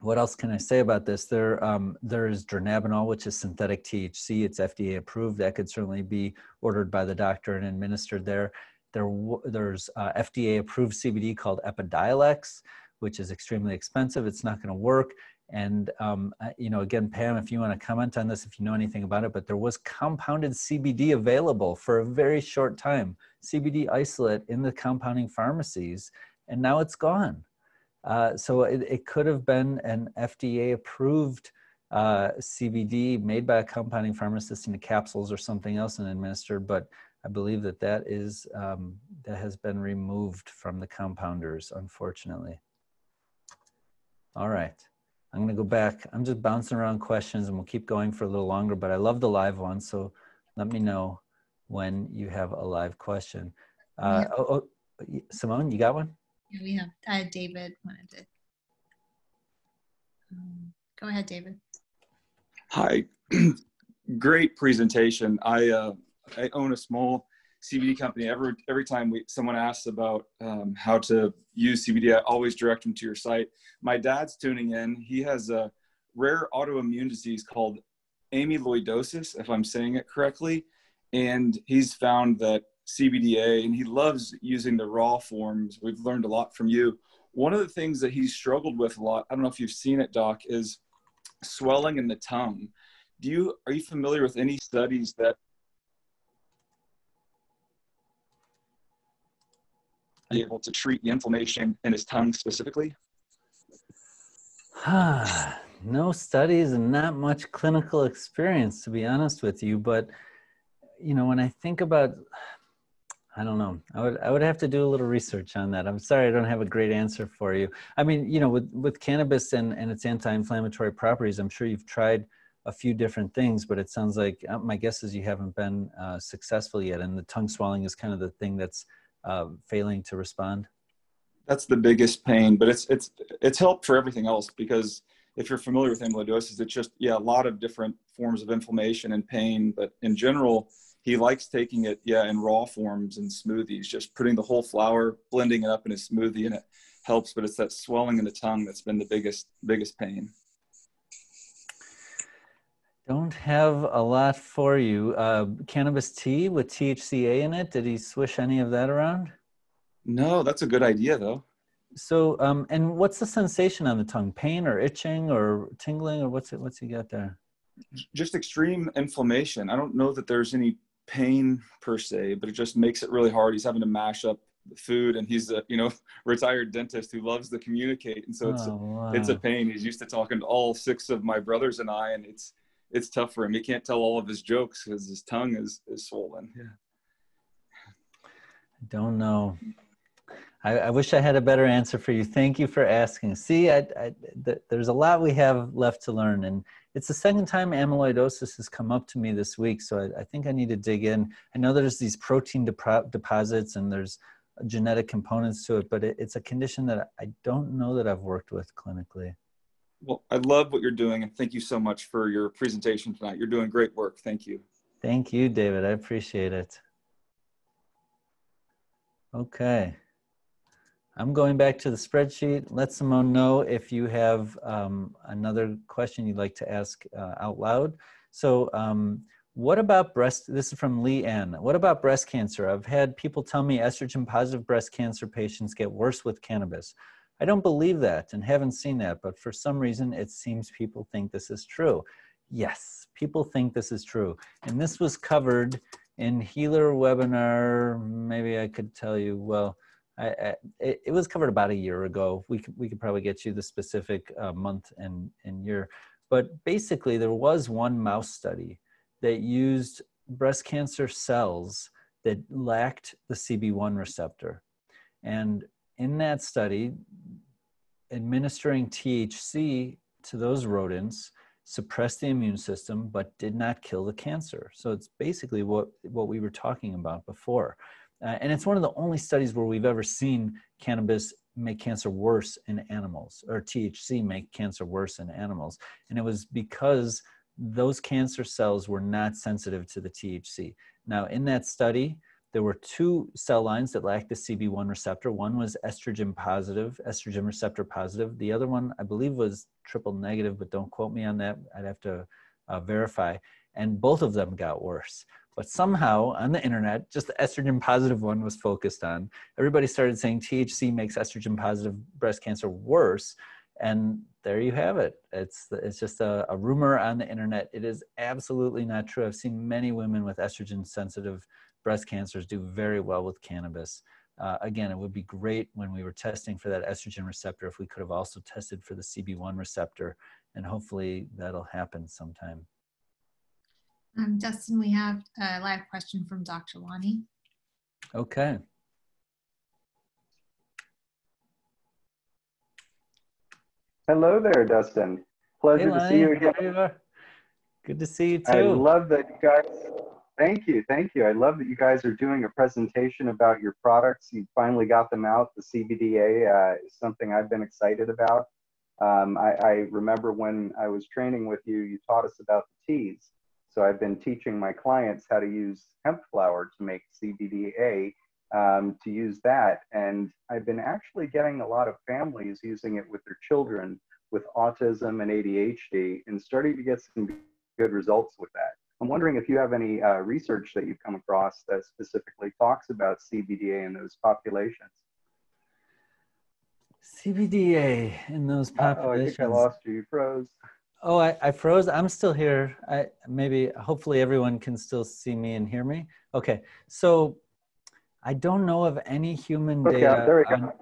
what else can I say about this? There, um, there is dronabinol, which is synthetic THC. It's FDA approved. That could certainly be ordered by the doctor and administered there. There, there's uh, FDA approved CBD called Epidiolex, which is extremely expensive. It's not going to work. And um, you know, again, Pam, if you want to comment on this, if you know anything about it, but there was compounded CBD available for a very short time, CBD isolate in the compounding pharmacies, and now it's gone. Uh, so it, it, could have been an FDA-approved uh, CBD made by a compounding pharmacist in the capsules or something else and administered, but I believe that that is um, that has been removed from the compounders, unfortunately. All right. I'm going to go back. I'm just bouncing around questions and we'll keep going for a little longer, but I love the live one. So let me know when you have a live question. Uh, yeah. oh, oh, Simone, you got one? Yeah, we have uh, David wanted to. Um, go ahead, David. Hi, *clears throat* great presentation. I, uh, I own a small CBD company, every every time we someone asks about um, how to use CBD, I always direct them to your site. My dad's tuning in. He has a rare autoimmune disease called amyloidosis, if I'm saying it correctly, and he's found that CBDA, and he loves using the raw forms. We've learned a lot from you. One of the things that he's struggled with a lot, I don't know if you've seen it, Doc, is swelling in the tongue. Do you are you familiar with any studies that be able to treat the inflammation in his tongue specifically? *sighs* no studies and not much clinical experience, to be honest with you. But you know, when I think about, I don't know, I would I would have to do a little research on that. I'm sorry, I don't have a great answer for you. I mean, you know, with with cannabis and and its anti-inflammatory properties, I'm sure you've tried a few different things, but it sounds like uh, my guess is you haven't been uh, successful yet, and the tongue swelling is kind of the thing that's uh, failing to respond? That's the biggest pain, but it's it's it's helped for everything else because if you're familiar with amyloidosis, it's just yeah a lot of different forms of inflammation and pain, but in general, he likes taking it yeah in raw forms and smoothies, just putting the whole flower, blending it up in a smoothie, and it helps. But it's that swelling in the tongue that's been the biggest biggest pain. Don't have a lot for you. Uh, cannabis tea with THCA in it. Did he swish any of that around? No, that's a good idea though. So, um, and what's the sensation on the tongue? Pain or itching or tingling or what's it? What's he got there? Just extreme inflammation. I don't know that there's any pain per se, but it just makes it really hard. He's having to mash up the food, and he's a you know *laughs* retired dentist who loves to communicate, and so it's oh, wow. it's a pain. He's used to talking to all six of my brothers and I, and it's it's tough for him. He can't tell all of his jokes because his tongue is is swollen. Yeah. I don't know. I, I, wish I had a better answer for you. Thank you for asking. See, I, I, th- there's a lot we have left to learn, and it's the second time amyloidosis has come up to me this week. So I, think I need to dig in. I know there's these protein deposits and there's genetic components to it, but it, it's a condition that I don't know that I've worked with clinically. Well, I love what you're doing, and thank you so much for your presentation tonight. You're doing great work. Thank you. Thank you, David. I appreciate it. Okay. I'm going back to the spreadsheet. Let Simone know if you have um, another question you'd like to ask uh, out loud. So um, what about breast, this is from Lee Ann. What about breast cancer? I've had people tell me estrogen positive breast cancer patients get worse with cannabis. I don't believe that and haven't seen that, but for some reason it seems people think this is true. Yes, people think this is true. And this was covered in Healer webinar. Maybe I could tell you, well, I, I, it, was covered about a year ago. We could, we could probably get you the specific uh, month and, and year. But basically, there was one mouse study that used breast cancer cells that lacked the CB1 receptor. And in that study, administering THC to those rodents suppressed the immune system but did not kill the cancer. So it's basically what, what we were talking about before. Uh, and it's one of the only studies where we've ever seen cannabis make cancer worse in animals or THC make cancer worse in animals. And it was because those cancer cells were not sensitive to the THC. Now, in that study, there were two cell lines that lacked the CB1 receptor. One was estrogen positive, estrogen receptor positive. The other one, I believe, was triple negative, but don't quote me on that. I'd have to uh, verify. And both of them got worse. But somehow on the internet, just the estrogen positive one was focused on. Everybody started saying THC makes estrogen positive breast cancer worse. And there you have it. It's, it's just a, a rumor on the internet. It is absolutely not true. I've seen many women with estrogen sensitive breast cancers do very well with cannabis. Uh, again, it would be great when we were testing for that estrogen receptor if we could have also tested for the CB1 receptor, and hopefully that'll happen sometime. Um, Dustin, we have a live question from Dr. Lonnie. Okay. Hello there, Dustin. Pleasure hey, to see you again. Good to see you too. I love that you guys Thank you, thank you. I love that you guys are doing a presentation about your products. You finally got them out. The CBDA uh, is something I've been excited about. Um, I, I, remember when I was training with you, you taught us about the teas. So I've been teaching my clients how to use hemp flower to make CBDA, um, to use that. And I've been actually getting a lot of families using it with their children with autism and ADHD and starting to get some good results with that. I'm wondering if you have any uh, research that you've come across that specifically talks about CBDA in those populations. CBDA in those populations. Oh, I think I lost you. You froze. Oh, I, I froze. I'm still here. I maybe hopefully everyone can still see me and hear me. Okay, so I don't know of any human okay, data. There we go. On,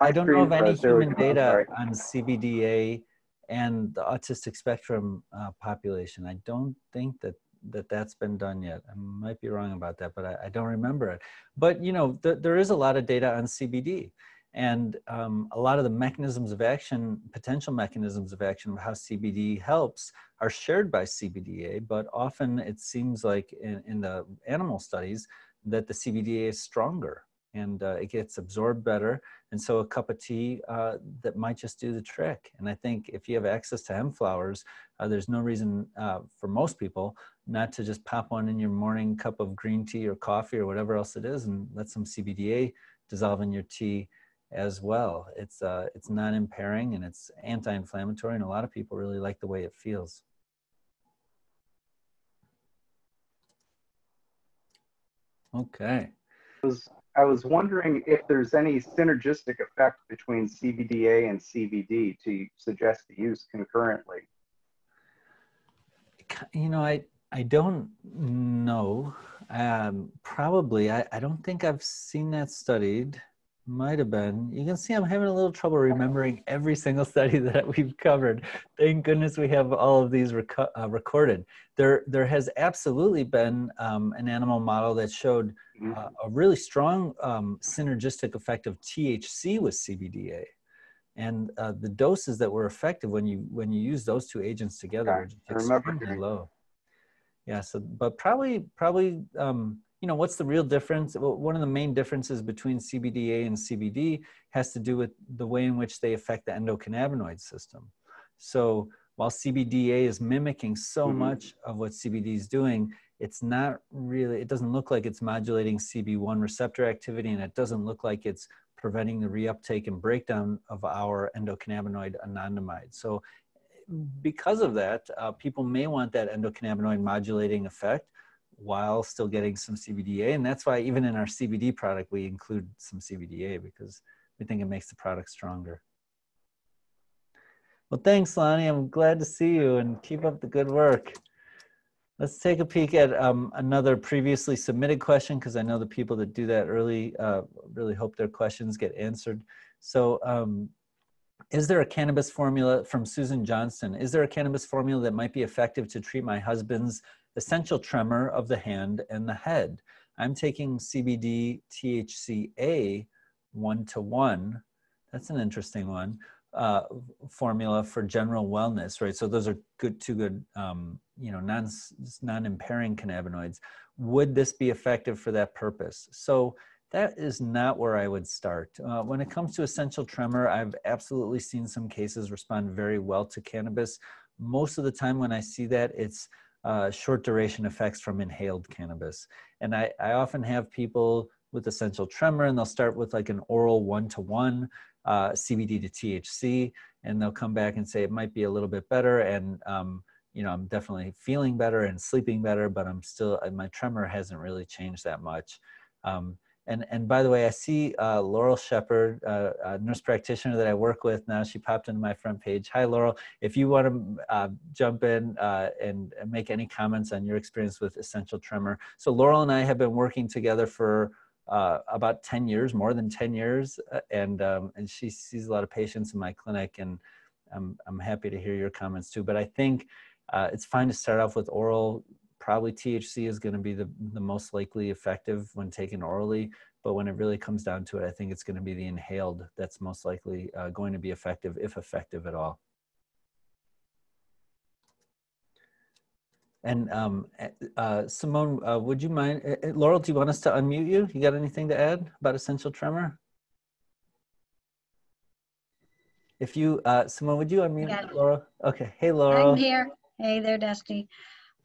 I don't know of any human data on CBDA and the autistic spectrum uh, population. I don't think that that that's been done yet. I might be wrong about that, but I, I don't remember it. But you know, th there is a lot of data on CBD, and um, a lot of the mechanisms of action, potential mechanisms of action of how CBD helps, are shared by CBDA. But often it seems like in, in the animal studies that the CBDA is stronger and uh, it gets absorbed better. And so a cup of tea uh, that might just do the trick. And I think if you have access to hemp flowers, uh, there's no reason uh, for most people not to just pop one in your morning cup of green tea or coffee or whatever else it is and let some CBDA dissolve in your tea as well. It's, uh, it's non impairing and it's anti inflammatory, and a lot of people really like the way it feels. Okay. I was wondering if there's any synergistic effect between CBDA and CBD to suggest the use concurrently. You know, I I don't know. Um, probably. I, I don't think I've seen that studied. Might have been. You can see I'm having a little trouble remembering every single study *laughs* that we've covered. Thank goodness we have all of these rec- uh, recorded. There, there has absolutely been um, an animal model that showed mm-hmm. uh, a really strong um, synergistic effect of THC with CBDA, and uh, the doses that were effective when you when you use those two agents together okay. are extremely low. Yeah. So, but probably probably um, you know, what's the real difference? Well, one of the main differences between CBDA and CBD has to do with the way in which they affect the endocannabinoid system. So while CBDA is mimicking so mm-hmm. much of what CBD is doing, it's not really, it doesn't look like it's modulating CB1 receptor activity and it doesn't look like it's preventing the reuptake and breakdown of our endocannabinoid anandamide. So because of that, uh, people may want that endocannabinoid modulating effect while still getting some CBDA. And that's why even in our CBD product, we include some CBDA because we think it makes the product stronger. Well, thanks, Lonnie. I'm glad to see you and keep up the good work. Let's take a peek at um, another previously submitted question because I know the people that do that early uh, really hope their questions get answered. So um, is there a cannabis formula from Susan Johnston? Is there a cannabis formula that might be effective to treat my husband's essential tremor of the hand and the head? I'm taking CBD THCA one to one. That's an interesting one. Uh, formula for general wellness, right? So those are good, two good, um, you know, non non impairing cannabinoids. Would this be effective for that purpose? So that is not where I would start. Uh, when it comes to essential tremor, I've absolutely seen some cases respond very well to cannabis. Most of the time, when I see that, it's uh, short duration effects from inhaled cannabis. And I, I often have people with essential tremor, and they'll start with like an oral one to one uh, CBD to THC, and they'll come back and say it might be a little bit better, and um, you know I'm definitely feeling better and sleeping better, but I'm still uh, my tremor hasn't really changed that much. Um, and and by the way, I see uh, Laurel Shepard, uh, a nurse practitioner that I work with now. She popped into my front page. Hi, Laurel. If you want to uh, jump in uh, and make any comments on your experience with essential tremor, so Laurel and I have been working together for uh, about 10 years, more than 10 years. And, um, and she sees a lot of patients in my clinic and I'm, I'm happy to hear your comments too. But I think uh, it's fine to start off with oral. Probably THC is going to be the, the most likely effective when taken orally. But when it really comes down to it, I think it's going to be the inhaled that's most likely uh, going to be effective, if effective at all. And um, uh, Simone, uh, would you mind, uh, Laurel, do you want us to unmute you? You got anything to add about essential tremor? If you, uh, Simone, would you unmute yeah. Laurel? Okay, hey Laurel. I'm here. Hey there, Dusty.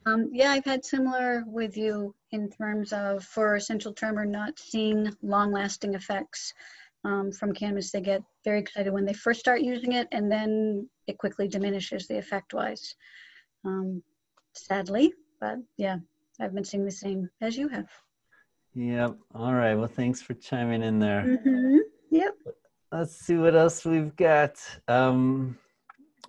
Um, yeah, I've had similar with you in terms of for essential tremor, not seeing long-lasting effects um, from cannabis. They get very excited when they first start using it, and then it quickly diminishes the effect-wise. Um, sadly. But yeah, I've been seeing the same as you have. Yep. All right. Well, thanks for chiming in there. Mm-hmm. Yep. Let's see what else we've got. Um,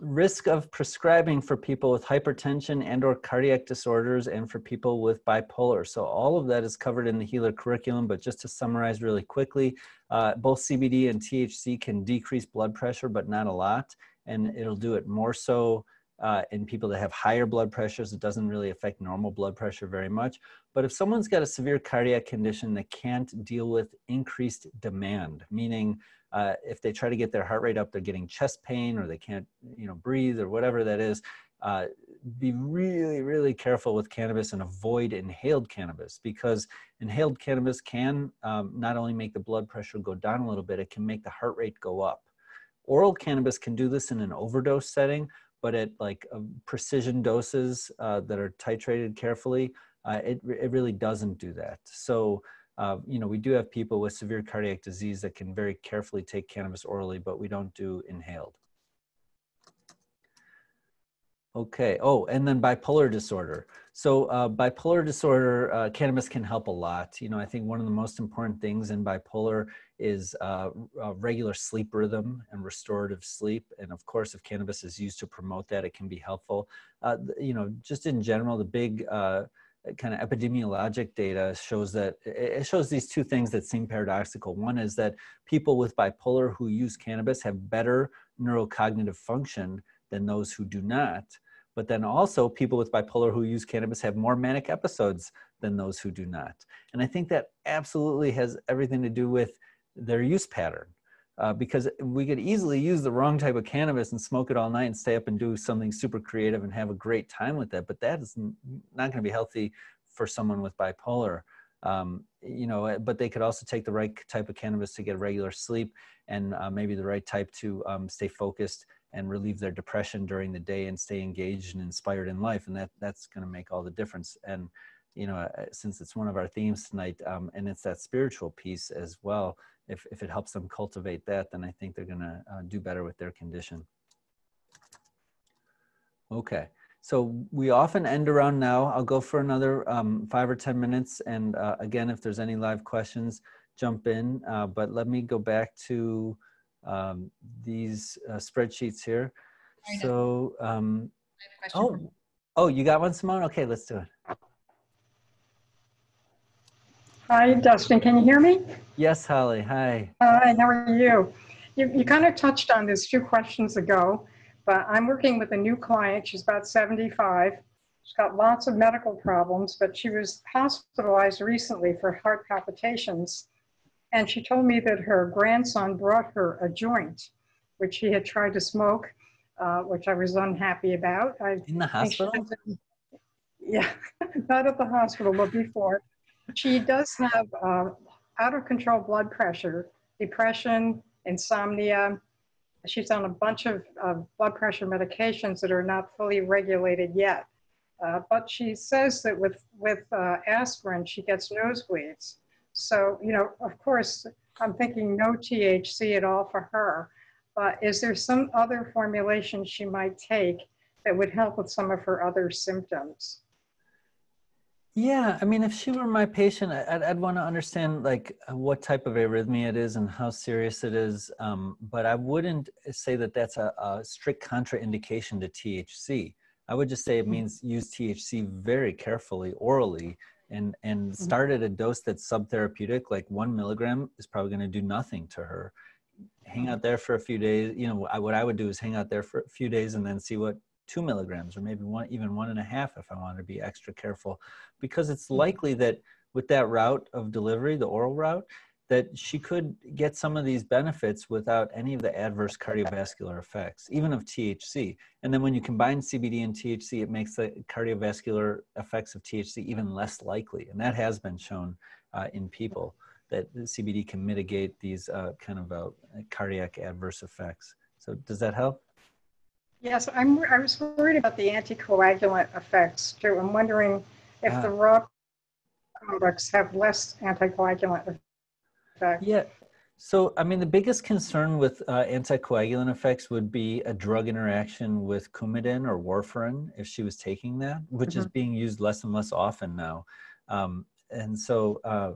risk of prescribing for people with hypertension and or cardiac disorders and for people with bipolar. So all of that is covered in the healer curriculum but just to summarize really quickly uh, both cbd and thc can decrease blood pressure but not a lot and it'll do it more so uh, in people that have higher blood pressures, it doesn't really affect normal blood pressure very much. But if someone's got a severe cardiac condition that can't deal with increased demand, meaning uh, if they try to get their heart rate up, they're getting chest pain or they can't, you know, breathe or whatever that is, uh, be really, really careful with cannabis and avoid inhaled cannabis because inhaled cannabis can um, not only make the blood pressure go down a little bit, it can make the heart rate go up. Oral cannabis can do this in an overdose setting, but at like uh, precision doses uh, that are titrated carefully, uh, it, it really doesn't do that. So, uh, you know, we do have people with severe cardiac disease that can very carefully take cannabis orally, but we don't do inhaled. Okay. Oh, and then bipolar disorder. So uh, bipolar disorder, uh, cannabis can help a lot. You know, I think one of the most important things in bipolar is uh, regular sleep rhythm and restorative sleep. And of course, if cannabis is used to promote that, it can be helpful. Uh, you know, just in general, the big uh, kind of epidemiologic data shows that it shows these two things that seem paradoxical. One is that people with bipolar who use cannabis have better neurocognitive function than those who do not but then also, people with bipolar who use cannabis have more manic episodes than those who do not. And I think that absolutely has everything to do with their use pattern. Uh, because we could easily use the wrong type of cannabis and smoke it all night and stay up and do something super creative and have a great time with that. But that is not going to be healthy for someone with bipolar. Um, you know, eh, but they could also take the right type of cannabis to get regular sleep and uh, maybe the right type to um, stay focused and relieve their depression during the day and stay engaged and inspired in life and that that's going to make all the difference and you know uh, since it's one of our themes tonight um, and it's that spiritual piece as well if, if it helps them cultivate that then i think they're going to uh, do better with their condition okay so we often end around now i'll go for another um, five or ten minutes and uh, again if there's any live questions jump in uh, but let me go back to um, these uh, spreadsheets here. So, um, I have a question oh, oh, you got one, Simone? Okay, let's do it. Hi, Dustin. Can you hear me? Yes, Holly. Hi. Hi, how are you? You, you kind of touched on this two questions ago, but I'm working with a new client. She's about 75. She's got lots of medical problems, but she was hospitalized recently for heart palpitations. And she told me that her grandson brought her a joint, which he had tried to smoke, uh, which I was unhappy about. I In the hospital? Yeah, *laughs* not at the hospital, but before. She does have uh, out of control blood pressure, depression, insomnia. She's on a bunch of blood pressure medications that are not fully regulated yet. Uh, but she says that with, with uh, aspirin, she gets nosebleeds. So, you know, of course, I'm thinking no THC at all for her. But is there some other formulation she might take that would help with some of her other symptoms? Yeah, I mean, if she were my patient, I'd, I'd want to understand like uh, what type of arrhythmia it is and how serious it is. Um, but I wouldn't say that that's a, a strict contraindication to THC. I would just say it means use THC very carefully orally and and start at a dose that's subtherapeutic, like one milligram is probably going to do nothing to her. Hang out there for a few days. You know, I, what I would do is hang out there for a few days and then see what two milligrams or maybe one even one and a half if I want to be extra careful because it's likely that with that route of delivery, the oral route, that she could get some of these benefits without any of the adverse cardiovascular effects, even of THC. And then when you combine CBD and THC, it makes the cardiovascular effects of THC even less likely. And that has been shown uh, in people that CBD can mitigate these uh, kind of uh, cardiac adverse effects. So does that help? Yes, I'm, I was worried about the anticoagulant effects too. I'm wondering if Ah. the raw products have less anticoagulant effects. Yeah. So, I mean, the biggest concern with uh, anticoagulant effects would be a drug interaction with Coumadin or warfarin if she was taking that, which is being used less and less often now. Um, and so, uh,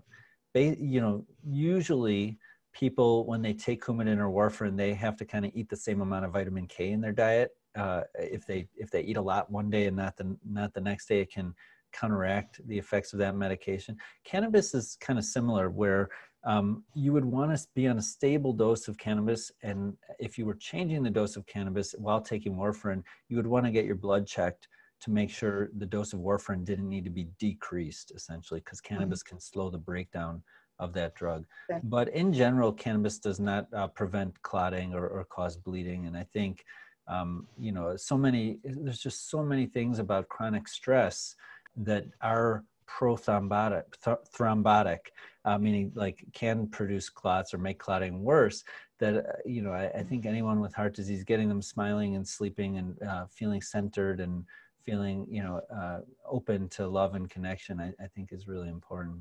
they, you know, usually people when they take Coumadin or warfarin, they have to kind of eat the same amount of vitamin K in their diet. Uh, if they if they eat a lot one day and not the not the next day, it can counteract the effects of that medication. Cannabis is kind of similar, where um, you would want to be on a stable dose of cannabis. And if you were changing the dose of cannabis while taking warfarin, you would want to get your blood checked to make sure the dose of warfarin didn't need to be decreased, essentially, because cannabis can slow the breakdown of that drug. But in general, cannabis does not uh, prevent clotting or, or cause bleeding. And I think, um, you know, so many, there's just so many things about chronic stress that are prothrombotic, th- thrombotic, uh, meaning like can produce clots or make clotting worse. That uh, you know, I, I think anyone with heart disease, getting them smiling and sleeping and uh, feeling centered and feeling you know uh, open to love and connection, I, I think is really important.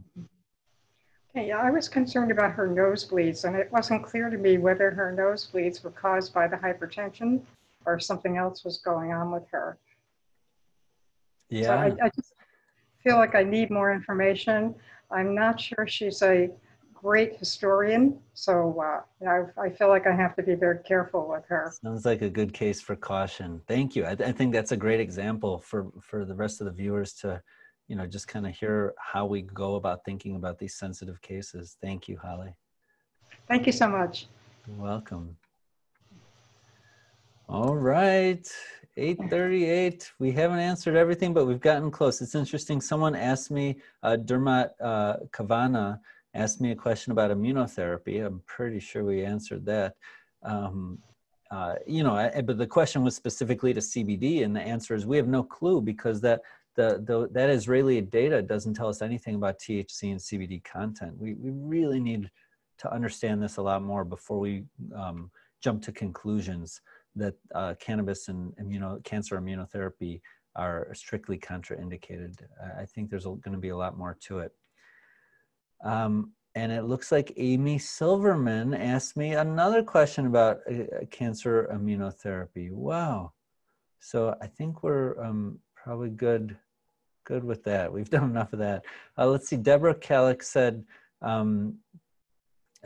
Okay, yeah, I was concerned about her nosebleeds, and it wasn't clear to me whether her nosebleeds were caused by the hypertension or something else was going on with her. So Yeah. I, I just feel like I need more information. I'm not sure she's a great historian, so uh, know, I feel like I have to be very careful with her. Sounds like a good case for caution. Thank you. I, I think that's a great example for for the rest of the viewers to, you know, just kind of hear how we go about thinking about these sensitive cases. Thank you, Holly. Thank you so much. You're welcome. All right, 838. We haven't answered everything, but we've gotten close. It's interesting. Someone asked me, uh, Dermot uh, Kavana asked me a question about immunotherapy. I'm pretty sure we answered that. Um, uh, you know, I, but the question was specifically to CBD, and the answer is we have no clue because that the, the that Israeli data doesn't tell us anything about THC and CBD content. We we really need to understand this a lot more before we um, jump to conclusions that uh, cannabis and immuno, cancer immunotherapy are strictly contraindicated. I think there's going to be a lot more to it. Um, and it looks like Amy Silverman asked me another question about uh, cancer immunotherapy. Wow. So I think we're um, probably good, good with that. We've done enough of that. Uh, let's see. Deborah Kellick said, um,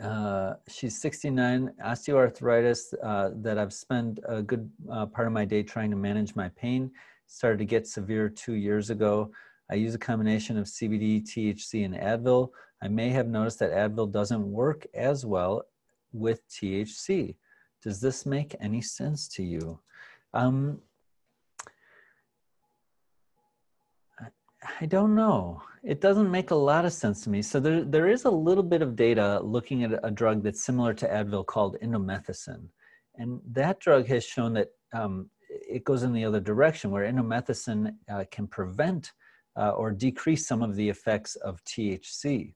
uh, she's 69, osteoarthritis uh, that I've spent a good uh, part of my day trying to manage my pain. Started to get severe two years ago. I use a combination of CBD, THC, and Advil. I may have noticed that Advil doesn't work as well with THC. Does this make any sense to you? Um, I don't know. It doesn't make a lot of sense to me. So there, there is a little bit of data looking at a drug that's similar to Advil called indomethacin. And that drug has shown that um, it goes in the other direction where indomethacin uh, can prevent uh, or decrease some of the effects of THC.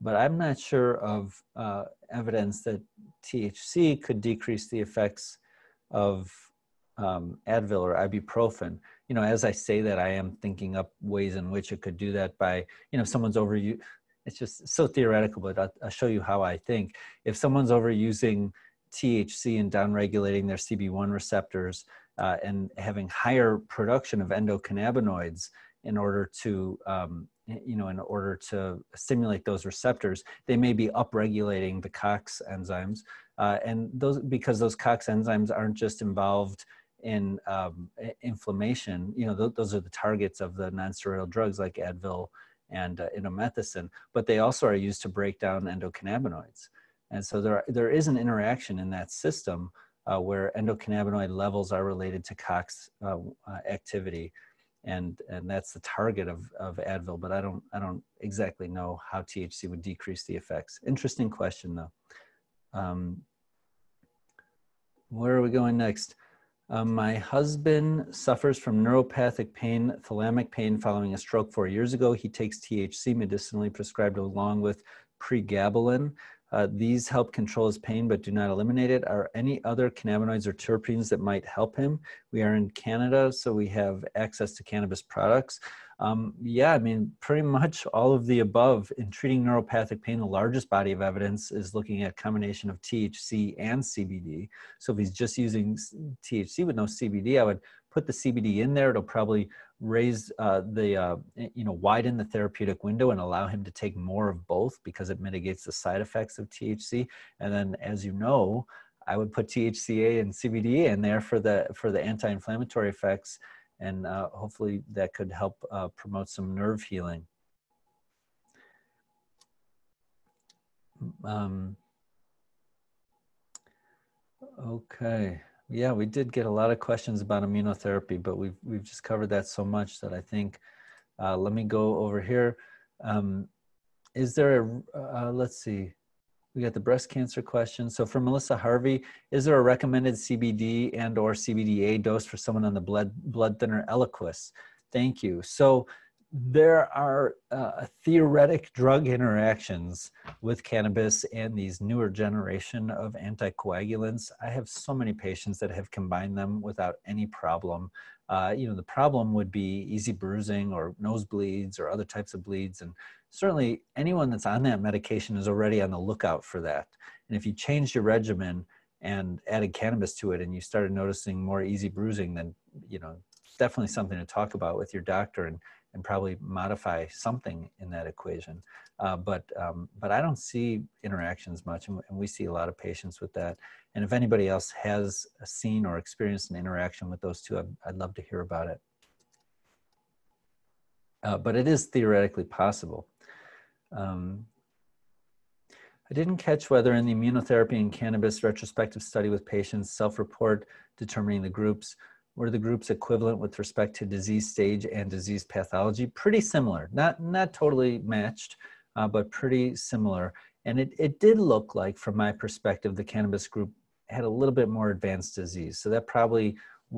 But I'm not sure of uh, evidence that THC could decrease the effects of um, Advil or ibuprofen you know, as I say that, I am thinking up ways in which it could do that by, you know, someone's overuse. It's just so theoretical, but I'll, I'll show you how I think. If someone's overusing THC and downregulating their CB1 receptors uh, and having higher production of endocannabinoids in order to, um, you know, in order to stimulate those receptors, they may be upregulating the COX enzymes. Uh, and those, because those COX enzymes aren't just involved in um, inflammation, you know, th- those are the targets of the nonsteroidal drugs like Advil and uh, but they also are used to break down endocannabinoids. And so there, there is an interaction in that system uh, where endocannabinoid levels are related to COX uh, uh activity. And, and that's the target of, of Advil, but I don't, I don't exactly know how THC would decrease the effects. Interesting question though. Um, where are we going next? Um, my husband suffers from neuropathic pain, thalamic pain following a stroke four years ago. He takes THC medicinally prescribed along with pregabalin. Uh, these help control his pain but do not eliminate it. Are any other cannabinoids or terpenes that might help him? We are in Canada, so we have access to cannabis products. Um, yeah, I mean, pretty much all of the above. In treating neuropathic pain, the largest body of evidence is looking at combination of THC and CBD. So if he's just using THC with no CBD, I would put the CBD in there. It'll probably raise uh, the, uh, you know, widen the therapeutic window and allow him to take more of both because it mitigates the side effects of THC. And then, as you know, I would put THCA and CBD in there for the for the anti-inflammatory effects and uh, hopefully that could help uh, promote some nerve healing. Um, okay, yeah, we did get a lot of questions about immunotherapy, but we've we've just covered that so much that I think. Uh, let me go over here. Um, is there a uh, let's see we got the breast cancer question. So for Melissa Harvey, is there a recommended CBD and or CBDA dose for someone on the blood blood thinner Eliquis? Thank you. So there are uh, theoretic drug interactions with cannabis and these newer generation of anticoagulants. I have so many patients that have combined them without any problem. Uh, you know, the problem would be easy bruising or nosebleeds or other types of bleeds. And certainly anyone that's on that medication is already on the lookout for that. And if you changed your regimen and added cannabis to it and you started noticing more easy bruising, then, you know, definitely something to talk about with your doctor and, and probably modify something in that equation. Uh, but, um, but I don't see interactions much and, and we see a lot of patients with that. And if anybody else has seen or experienced an interaction with those two, I'd, I'd love to hear about it. Uh, but it is theoretically possible. Um, I didn't catch whether in the immunotherapy and cannabis retrospective study with patients self-report determining the groups, were the groups equivalent with respect to disease stage and disease pathology? Pretty similar, not, not totally matched, uh, but pretty similar. And it, it did look like, from my perspective, the cannabis group had a little bit more advanced disease. So that probably,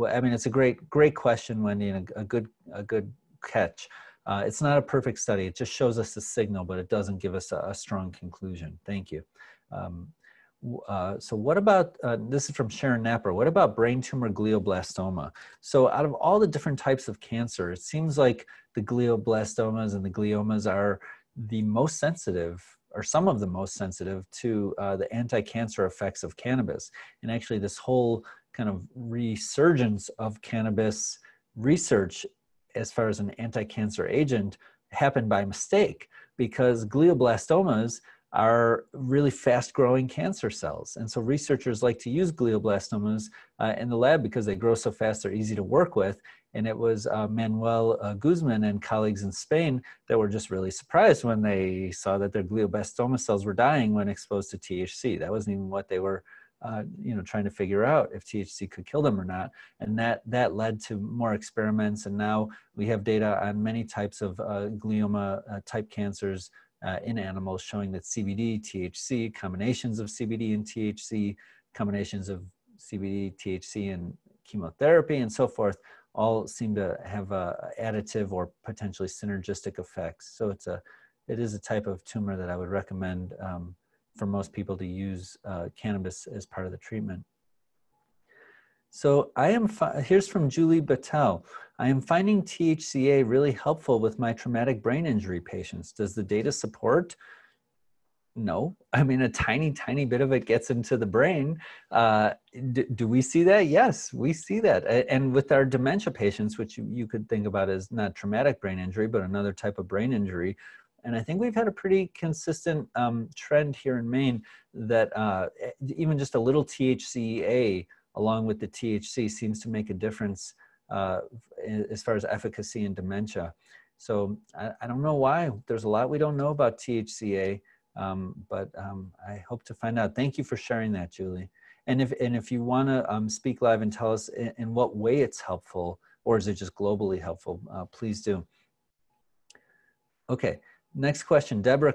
I mean, it's a great, great question, Wendy, and a, a good, a good catch. Uh, it's not a perfect study. It just shows us the signal, but it doesn't give us a, a strong conclusion. Thank you. Um, uh, so what about, uh, this is from Sharon Napper, what about brain tumor glioblastoma? So out of all the different types of cancer, it seems like the glioblastomas and the gliomas are the most sensitive or some of the most sensitive to uh, the anti-cancer effects of cannabis. And actually this whole kind of resurgence of cannabis research as far as an anti-cancer agent happened by mistake because glioblastomas are really fast growing cancer cells. And so researchers like to use glioblastomas uh, in the lab because they grow so fast, they're easy to work with. And it was uh, Manuel uh, Guzman and colleagues in Spain that were just really surprised when they saw that their glioblastoma cells were dying when exposed to THC. That wasn't even what they were uh, you know, trying to figure out if THC could kill them or not. And that, that led to more experiments. And now we have data on many types of uh, glioma uh, type cancers uh, in animals showing that CBD, THC, combinations of CBD and THC, combinations of CBD, THC, and chemotherapy and so forth all seem to have a additive or potentially synergistic effects. So it's a, it is a type of tumor that I would recommend um, for most people to use uh, cannabis as part of the treatment. So I am, here's from Julie Battelle. I am finding THCA really helpful with my traumatic brain injury patients. Does the data support? No, I mean, a tiny, tiny bit of it gets into the brain. Uh, do, do, we see that? Yes, we see that. And with our dementia patients, which you, you could think about as not traumatic brain injury, but another type of brain injury, and I think we've had a pretty consistent um, trend here in Maine that uh, even just a little THCA along with the THC seems to make a difference uh, as far as efficacy in dementia. So I, I, don't know why. There's a lot we don't know about THCA, um, but um, I hope to find out. Thank you for sharing that, Julie. And if, and if you want to um, speak live and tell us in, in, what way it's helpful, or is it just globally helpful, uh, please do. Okay, Next question, Deborah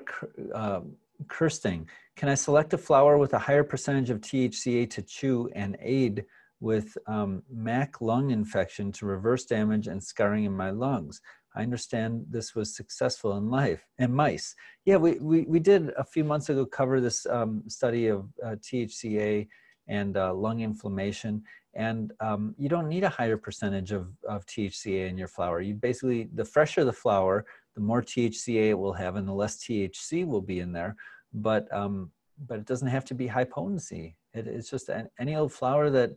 uh, Kirsting. Can I select a flower with a higher percentage of THCA to chew and aid with um, MAC lung infection to reverse damage and scarring in my lungs? I understand this was successful in life and mice. Yeah, we, we, we did a few months ago cover this um, study of uh, THCA and uh, lung inflammation. And um, you don't need a higher percentage of, of THCA in your flower. You basically, the fresher the flower, the more THCA it will have and the less THC will be in there. But, um, but it doesn't have to be high potency. It, it's just any old flower that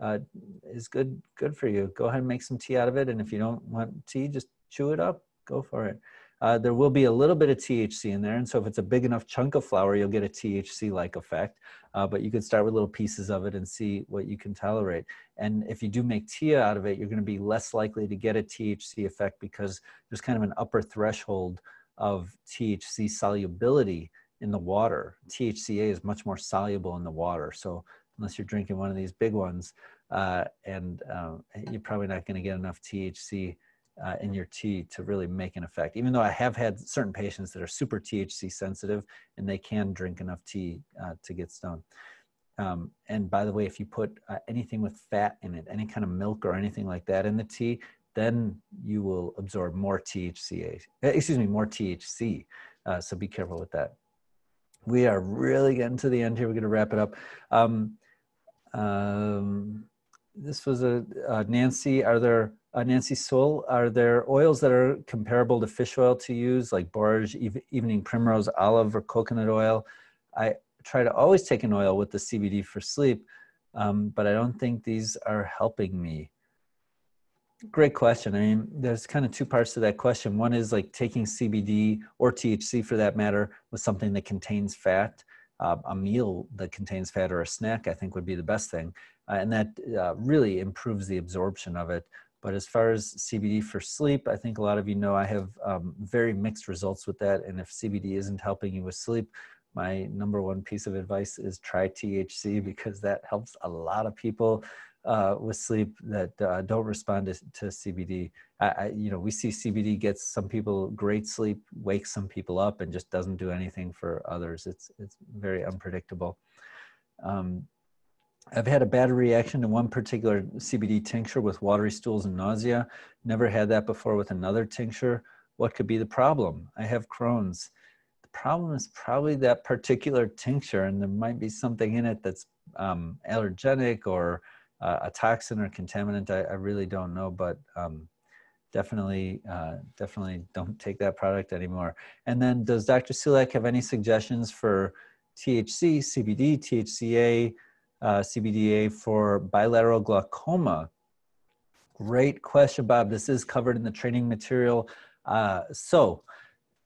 uh, is good, good for you. Go ahead and make some tea out of it. And if you don't want tea, just chew it up, go for it uh, there will be a little bit of THC in there. And so if it's a big enough chunk of flower, you'll get a THC-like effect. Uh, but you can start with little pieces of it and see what you can tolerate. And if you do make tea out of it, you're gonna be less likely to get a THC effect because there's kind of an upper threshold of THC solubility in the water. THCA is much more soluble in the water. So unless you're drinking one of these big ones, uh, and uh, you're probably not gonna get enough THC uh, in your tea to really make an effect. Even though I have had certain patients that are super THC sensitive and they can drink enough tea uh, to get stoned. Um, and by the way, if you put uh, anything with fat in it, any kind of milk or anything like that in the tea, then you will absorb more THCA, uh, excuse me, more THC. Uh, so be careful with that. We are really getting to the end here. We're going to wrap it up. Um, um, this was a uh, Nancy. Are there uh, Nancy Sewell, are there oils that are comparable to fish oil to use, like borage, evening primrose, olive, or coconut oil? I try to always take an oil with the CBD for sleep, um, but I don't think these are helping me. Great question. I mean, there's kind of two parts to that question. One is like taking CBD or THC for that matter with something that contains fat. Uh, a meal that contains fat or a snack, I think, would be the best thing. Uh, and that uh, really improves the absorption of it. But as far as CBD for sleep, I think a lot of you know I have um, very mixed results with that. And if CBD isn't helping you with sleep, my number one piece of advice is try THC *laughs* because that helps a lot of people uh, with sleep that uh, don't respond to, to CBD. I, I, you know, we see CBD gets some people great sleep, wakes some people up, and just doesn't do anything for others. It's it's very unpredictable. Um, I've had a bad reaction to one particular CBD tincture with watery stools and nausea. Never had that before with another tincture. What could be the problem? I have Crohn's. The problem is probably that particular tincture, and there might be something in it that's um, allergenic or uh, a toxin or contaminant. I, I really don't know, but um, definitely, uh, definitely don't take that product anymore. And then, does Dr. Sulak have any suggestions for THC, CBD, THCA? Uh, CBDA for bilateral glaucoma? Great question, Bob. This is covered in the training material. Uh, so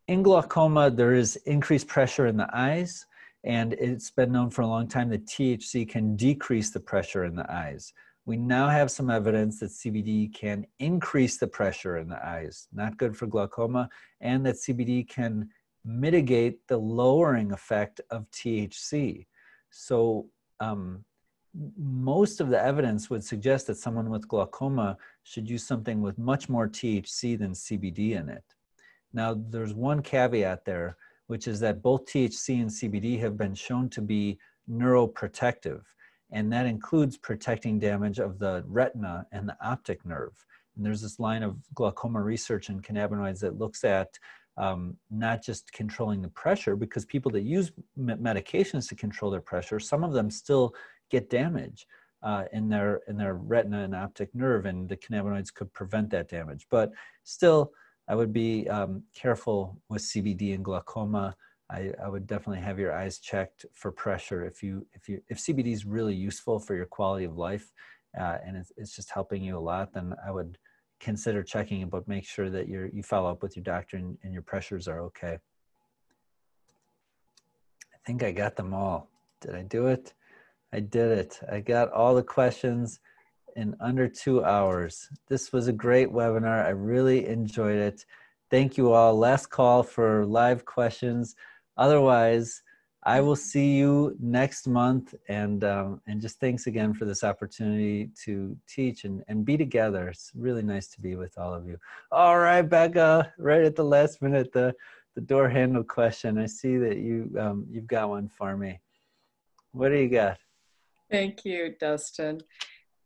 in glaucoma, there is increased pressure in the eyes, and it's been known for a long time that THC can decrease the pressure in the eyes. We now have some evidence that CBD can increase the pressure in the eyes, not good for glaucoma, and that CBD can mitigate the lowering effect of THC. So, um, most of the evidence would suggest that someone with glaucoma should use something with much more THC than CBD in it. Now, there's one caveat there, which is that both THC and CBD have been shown to be neuroprotective, and that includes protecting damage of the retina and the optic nerve. And there's this line of glaucoma research in cannabinoids that looks at um, not just controlling the pressure, because people that use medications to control their pressure, some of them still get damage uh, in their in their retina and optic nerve, and the cannabinoids could prevent that damage. But still, I would be um, careful with CBD and glaucoma. I, I, would definitely have your eyes checked for pressure if you if you if CBD is really useful for your quality of life uh, and it's, it's just helping you a lot, then I would consider checking it, but make sure that you you follow up with your doctor and, and your pressures are okay. I think I got them all. Did I do it? I did it. I got all the questions in under two hours. This was a great webinar. I really enjoyed it. Thank you all. Last call for live questions. Otherwise, I will see you next month. And, um, and just thanks again for this opportunity to teach and, and be together. It's really nice to be with all of you. All right, Becca, right at the last minute, the, the door handle question. I see that you, um, you've got one for me. What do you got? Thank you, Dustin.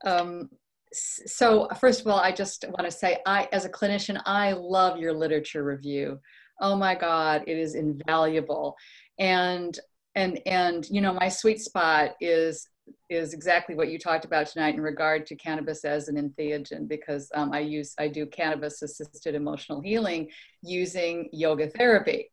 Um, so first of all, I just want to say, I, as a clinician, I love your literature review. Oh my God, it is invaluable. And, and, and, you know, my sweet spot is, is exactly what you talked about tonight in regard to cannabis as an entheogen, because um, I use, I do cannabis assisted emotional healing using yoga therapy.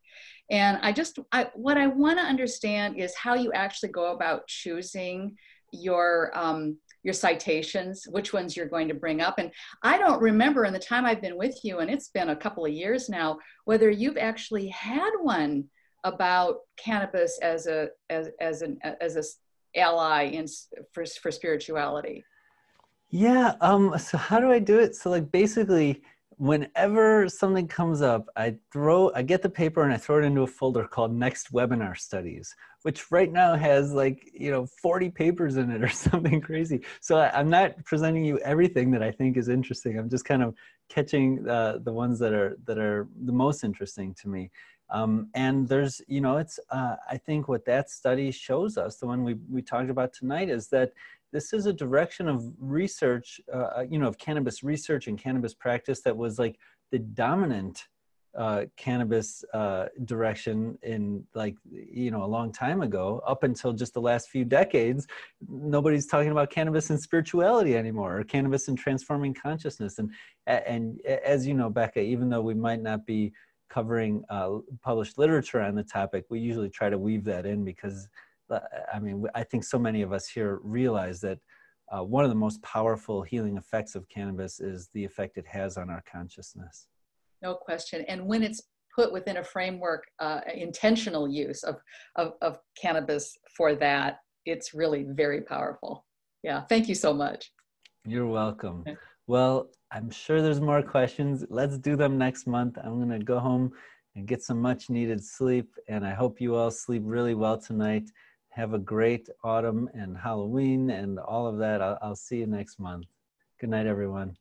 And I just, I, what I want to understand is how you actually go about choosing your um, your citations, which ones you're going to bring up. And I don't remember in the time I've been with you, and it's been a couple of years now, whether you've actually had one about cannabis as a as as an as a ally in for for spirituality. Yeah. Um. So how do I do it? So like basically whenever something comes up, I throw, I get the paper and I throw it into a folder called Next Webinar Studies, which right now has like, you know, 40 papers in it or *laughs* something crazy. So I, am not presenting you everything that I think is interesting. I'm just kind of catching uh, the ones that are, that are the most interesting to me. Um, and there's, you know, it's, uh, I think what that study shows us, the one we, we talked about tonight is that this is a direction of research, uh, uh, you know, of cannabis research and cannabis practice that was like the dominant uh, cannabis uh, direction in like you know a long time ago. Up until just the last few decades nobody's talking about cannabis and spirituality anymore or cannabis and transforming consciousness. And and as you know becca even though we might not be covering uh, published literature on the topic we usually try to weave that in because I mean, I think so many of us here realize that uh, one of the most powerful healing effects of cannabis is the effect it has on our consciousness. No question. And when it's put within a framework, uh, intentional use of, of, of cannabis for that, it's really very powerful. Yeah. Thank you so much. You're welcome. Well, I'm sure there's more questions. Let's do them next month. I'm going to go home and get some much needed sleep. And I hope you all sleep really well tonight. Have a great autumn and Halloween and all of that. I'll, I'll see you next month. Good night, everyone.